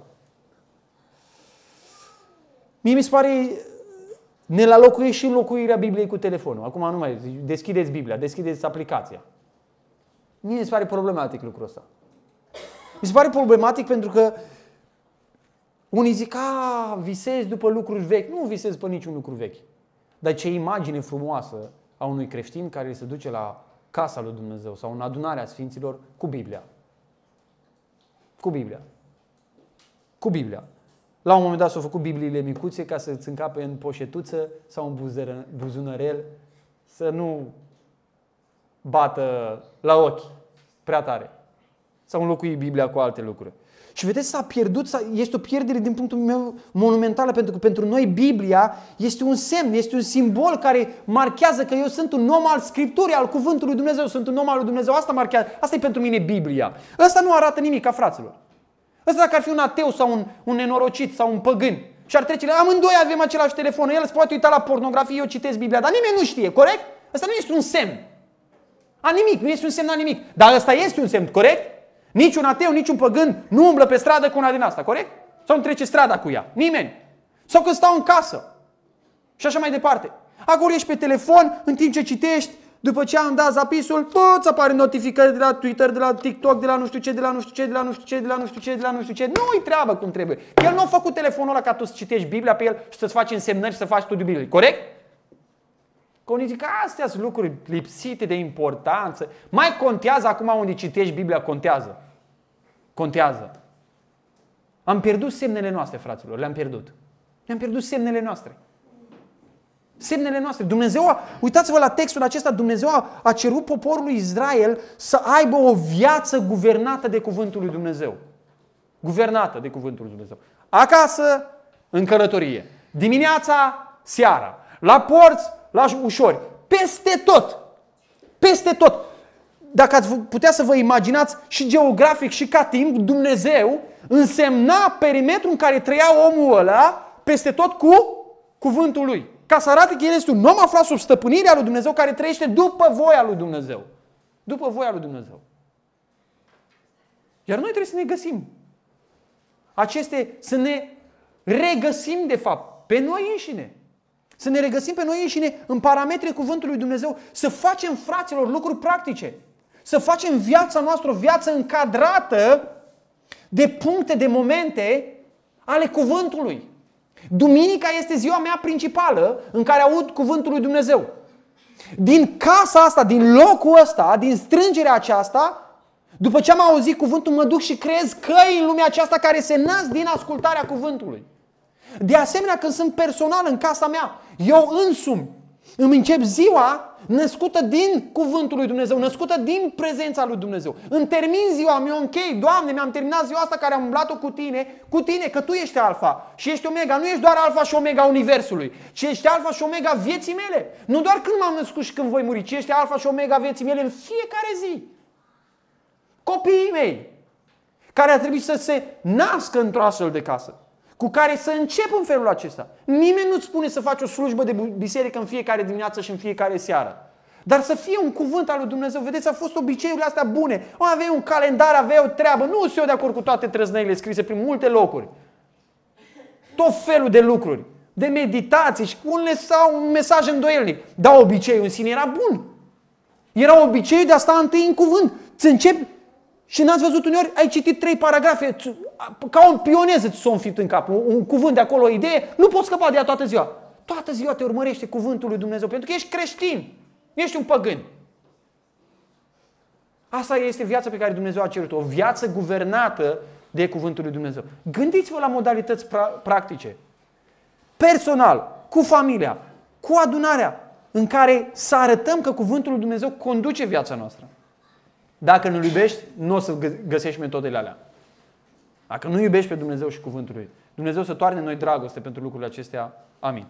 Mie mi se pare ne la locuie și înlocuirea Bibliei cu telefonul. Acum nu mai deschideți Biblia, deschideți aplicația. Mie mi se pare problematic lucrul ăsta. Mi se pare problematic pentru că unii zic, a, visezi după lucruri vechi. Nu visez pe niciun lucru vechi. Dar ce imagine frumoasă a unui creștin care se duce la casa lui Dumnezeu sau în adunarea Sfinților cu Biblia. Cu Biblia. Cu Biblia. La un moment dat s-au făcut Bibliile micuțe ca să-ți încape în poșetuță sau în buzunărel să nu bată la ochi prea tare. Sau înlocui Biblia cu alte lucruri. Și vedeți, s-a pierdut, este o pierdere din punctul meu monumentală, pentru că pentru noi Biblia este un semn, este un simbol care marchează că eu sunt un om al Scripturii, al Cuvântului Dumnezeu, sunt un om al lui Dumnezeu. Asta marchează, asta e pentru mine Biblia. Asta nu arată nimic, ca fraților. Asta dacă ar fi un ateu sau un, un nenorocit sau un păgân și ar trece la amândoi avem același telefon, el se poate uita la pornografie, eu citesc Biblia, dar nimeni nu știe, corect? Asta nu este un semn. A nimic, nu este un semn a nimic. Dar ăsta este un semn, corect? Niciun ateu, niciun păgân nu umblă pe stradă cu una din asta, corect? Sau nu trece strada cu ea. Nimeni. Sau când stau în casă. Și așa mai departe. Acolo ești pe telefon, în timp ce citești, după ce am dat zapisul, tot apare notificări de la Twitter, de la TikTok, de la nu știu ce, de la nu știu ce, de la nu știu ce, de la nu știu ce, de la nu știu ce. Nu-i treabă cum trebuie. El nu a făcut telefonul ăla ca tu să citești Biblia pe el și să-ți faci însemnări și să faci studiul Bibliei. Corect? Că unii zic că astea sunt lucruri lipsite de importanță. Mai contează acum unde citești Biblia, contează. Contează. Am pierdut semnele noastre, fraților, le-am pierdut. Le-am pierdut semnele noastre. Semnele noastre. Dumnezeu, a, uitați-vă la textul acesta, Dumnezeu a, a cerut poporului Israel să aibă o viață guvernată de cuvântul lui Dumnezeu. Guvernată de cuvântul lui Dumnezeu. Acasă, în călătorie. Dimineața, seara. La porți, la ușori. Peste tot. Peste tot. Dacă ați putea să vă imaginați și geografic și ca timp, Dumnezeu însemna perimetrul în care trăia omul ăla peste tot cu cuvântul lui. Ca să arate că el este un om aflat sub stăpânirea lui Dumnezeu care trăiește după voia lui Dumnezeu. După voia lui Dumnezeu. Iar noi trebuie să ne găsim. Aceste, să ne regăsim de fapt pe noi înșine. Să ne regăsim pe noi înșine în parametrii cuvântului Dumnezeu, să facem fraților lucruri practice, să facem viața noastră o viață încadrată de puncte, de momente ale cuvântului. Duminica este ziua mea principală în care aud cuvântul lui Dumnezeu. Din casa asta, din locul ăsta, din strângerea aceasta, după ce am auzit cuvântul, mă duc și crez căi în lumea aceasta care se nasc din ascultarea cuvântului. De asemenea, când sunt personal în casa mea, eu însumi îmi încep ziua născută din cuvântul lui Dumnezeu, născută din prezența lui Dumnezeu. Îmi termin ziua, mi-o închei, Doamne, mi-am terminat ziua asta care am umblat-o cu tine, cu tine, că Tu ești alfa și ești omega. Nu ești doar alfa și omega universului, ci ești alfa și omega vieții mele. Nu doar când m-am născut și când voi muri, ci ești alfa și omega vieții mele în fiecare zi. Copiii mei, care ar trebui să se nască într-o astfel de casă cu care să încep în felul acesta. Nimeni nu-ți spune să faci o slujbă de biserică în fiecare dimineață și în fiecare seară. Dar să fie un cuvânt al lui Dumnezeu. Vedeți, a fost obiceiurile astea bune. O, aveai un calendar, aveai o treabă. Nu sunt eu de acord cu toate trăznăile scrise prin multe locuri. Tot felul de lucruri. De meditații și unele sau un mesaj îndoielnic. Dar obiceiul în sine era bun. Era obiceiul de a sta întâi în cuvânt. Să începi și n-ați văzut uneori, ai citit trei paragrafe, ca un pionez îți s-o înfipt în cap, un, un cuvânt de acolo, o idee, nu poți scăpa de ea toată ziua. Toată ziua te urmărește cuvântul lui Dumnezeu, pentru că ești creștin, ești un păgân. Asta este viața pe care Dumnezeu a cerut-o, o viață guvernată de cuvântul lui Dumnezeu. Gândiți-vă la modalități pra- practice. Personal, cu familia, cu adunarea, în care să arătăm că Cuvântul lui Dumnezeu conduce viața noastră. Dacă nu iubești, nu o să găsești metodele alea. Dacă nu iubești pe Dumnezeu și Cuvântul lui, Dumnezeu să toarne noi dragoste pentru lucrurile acestea. Amin.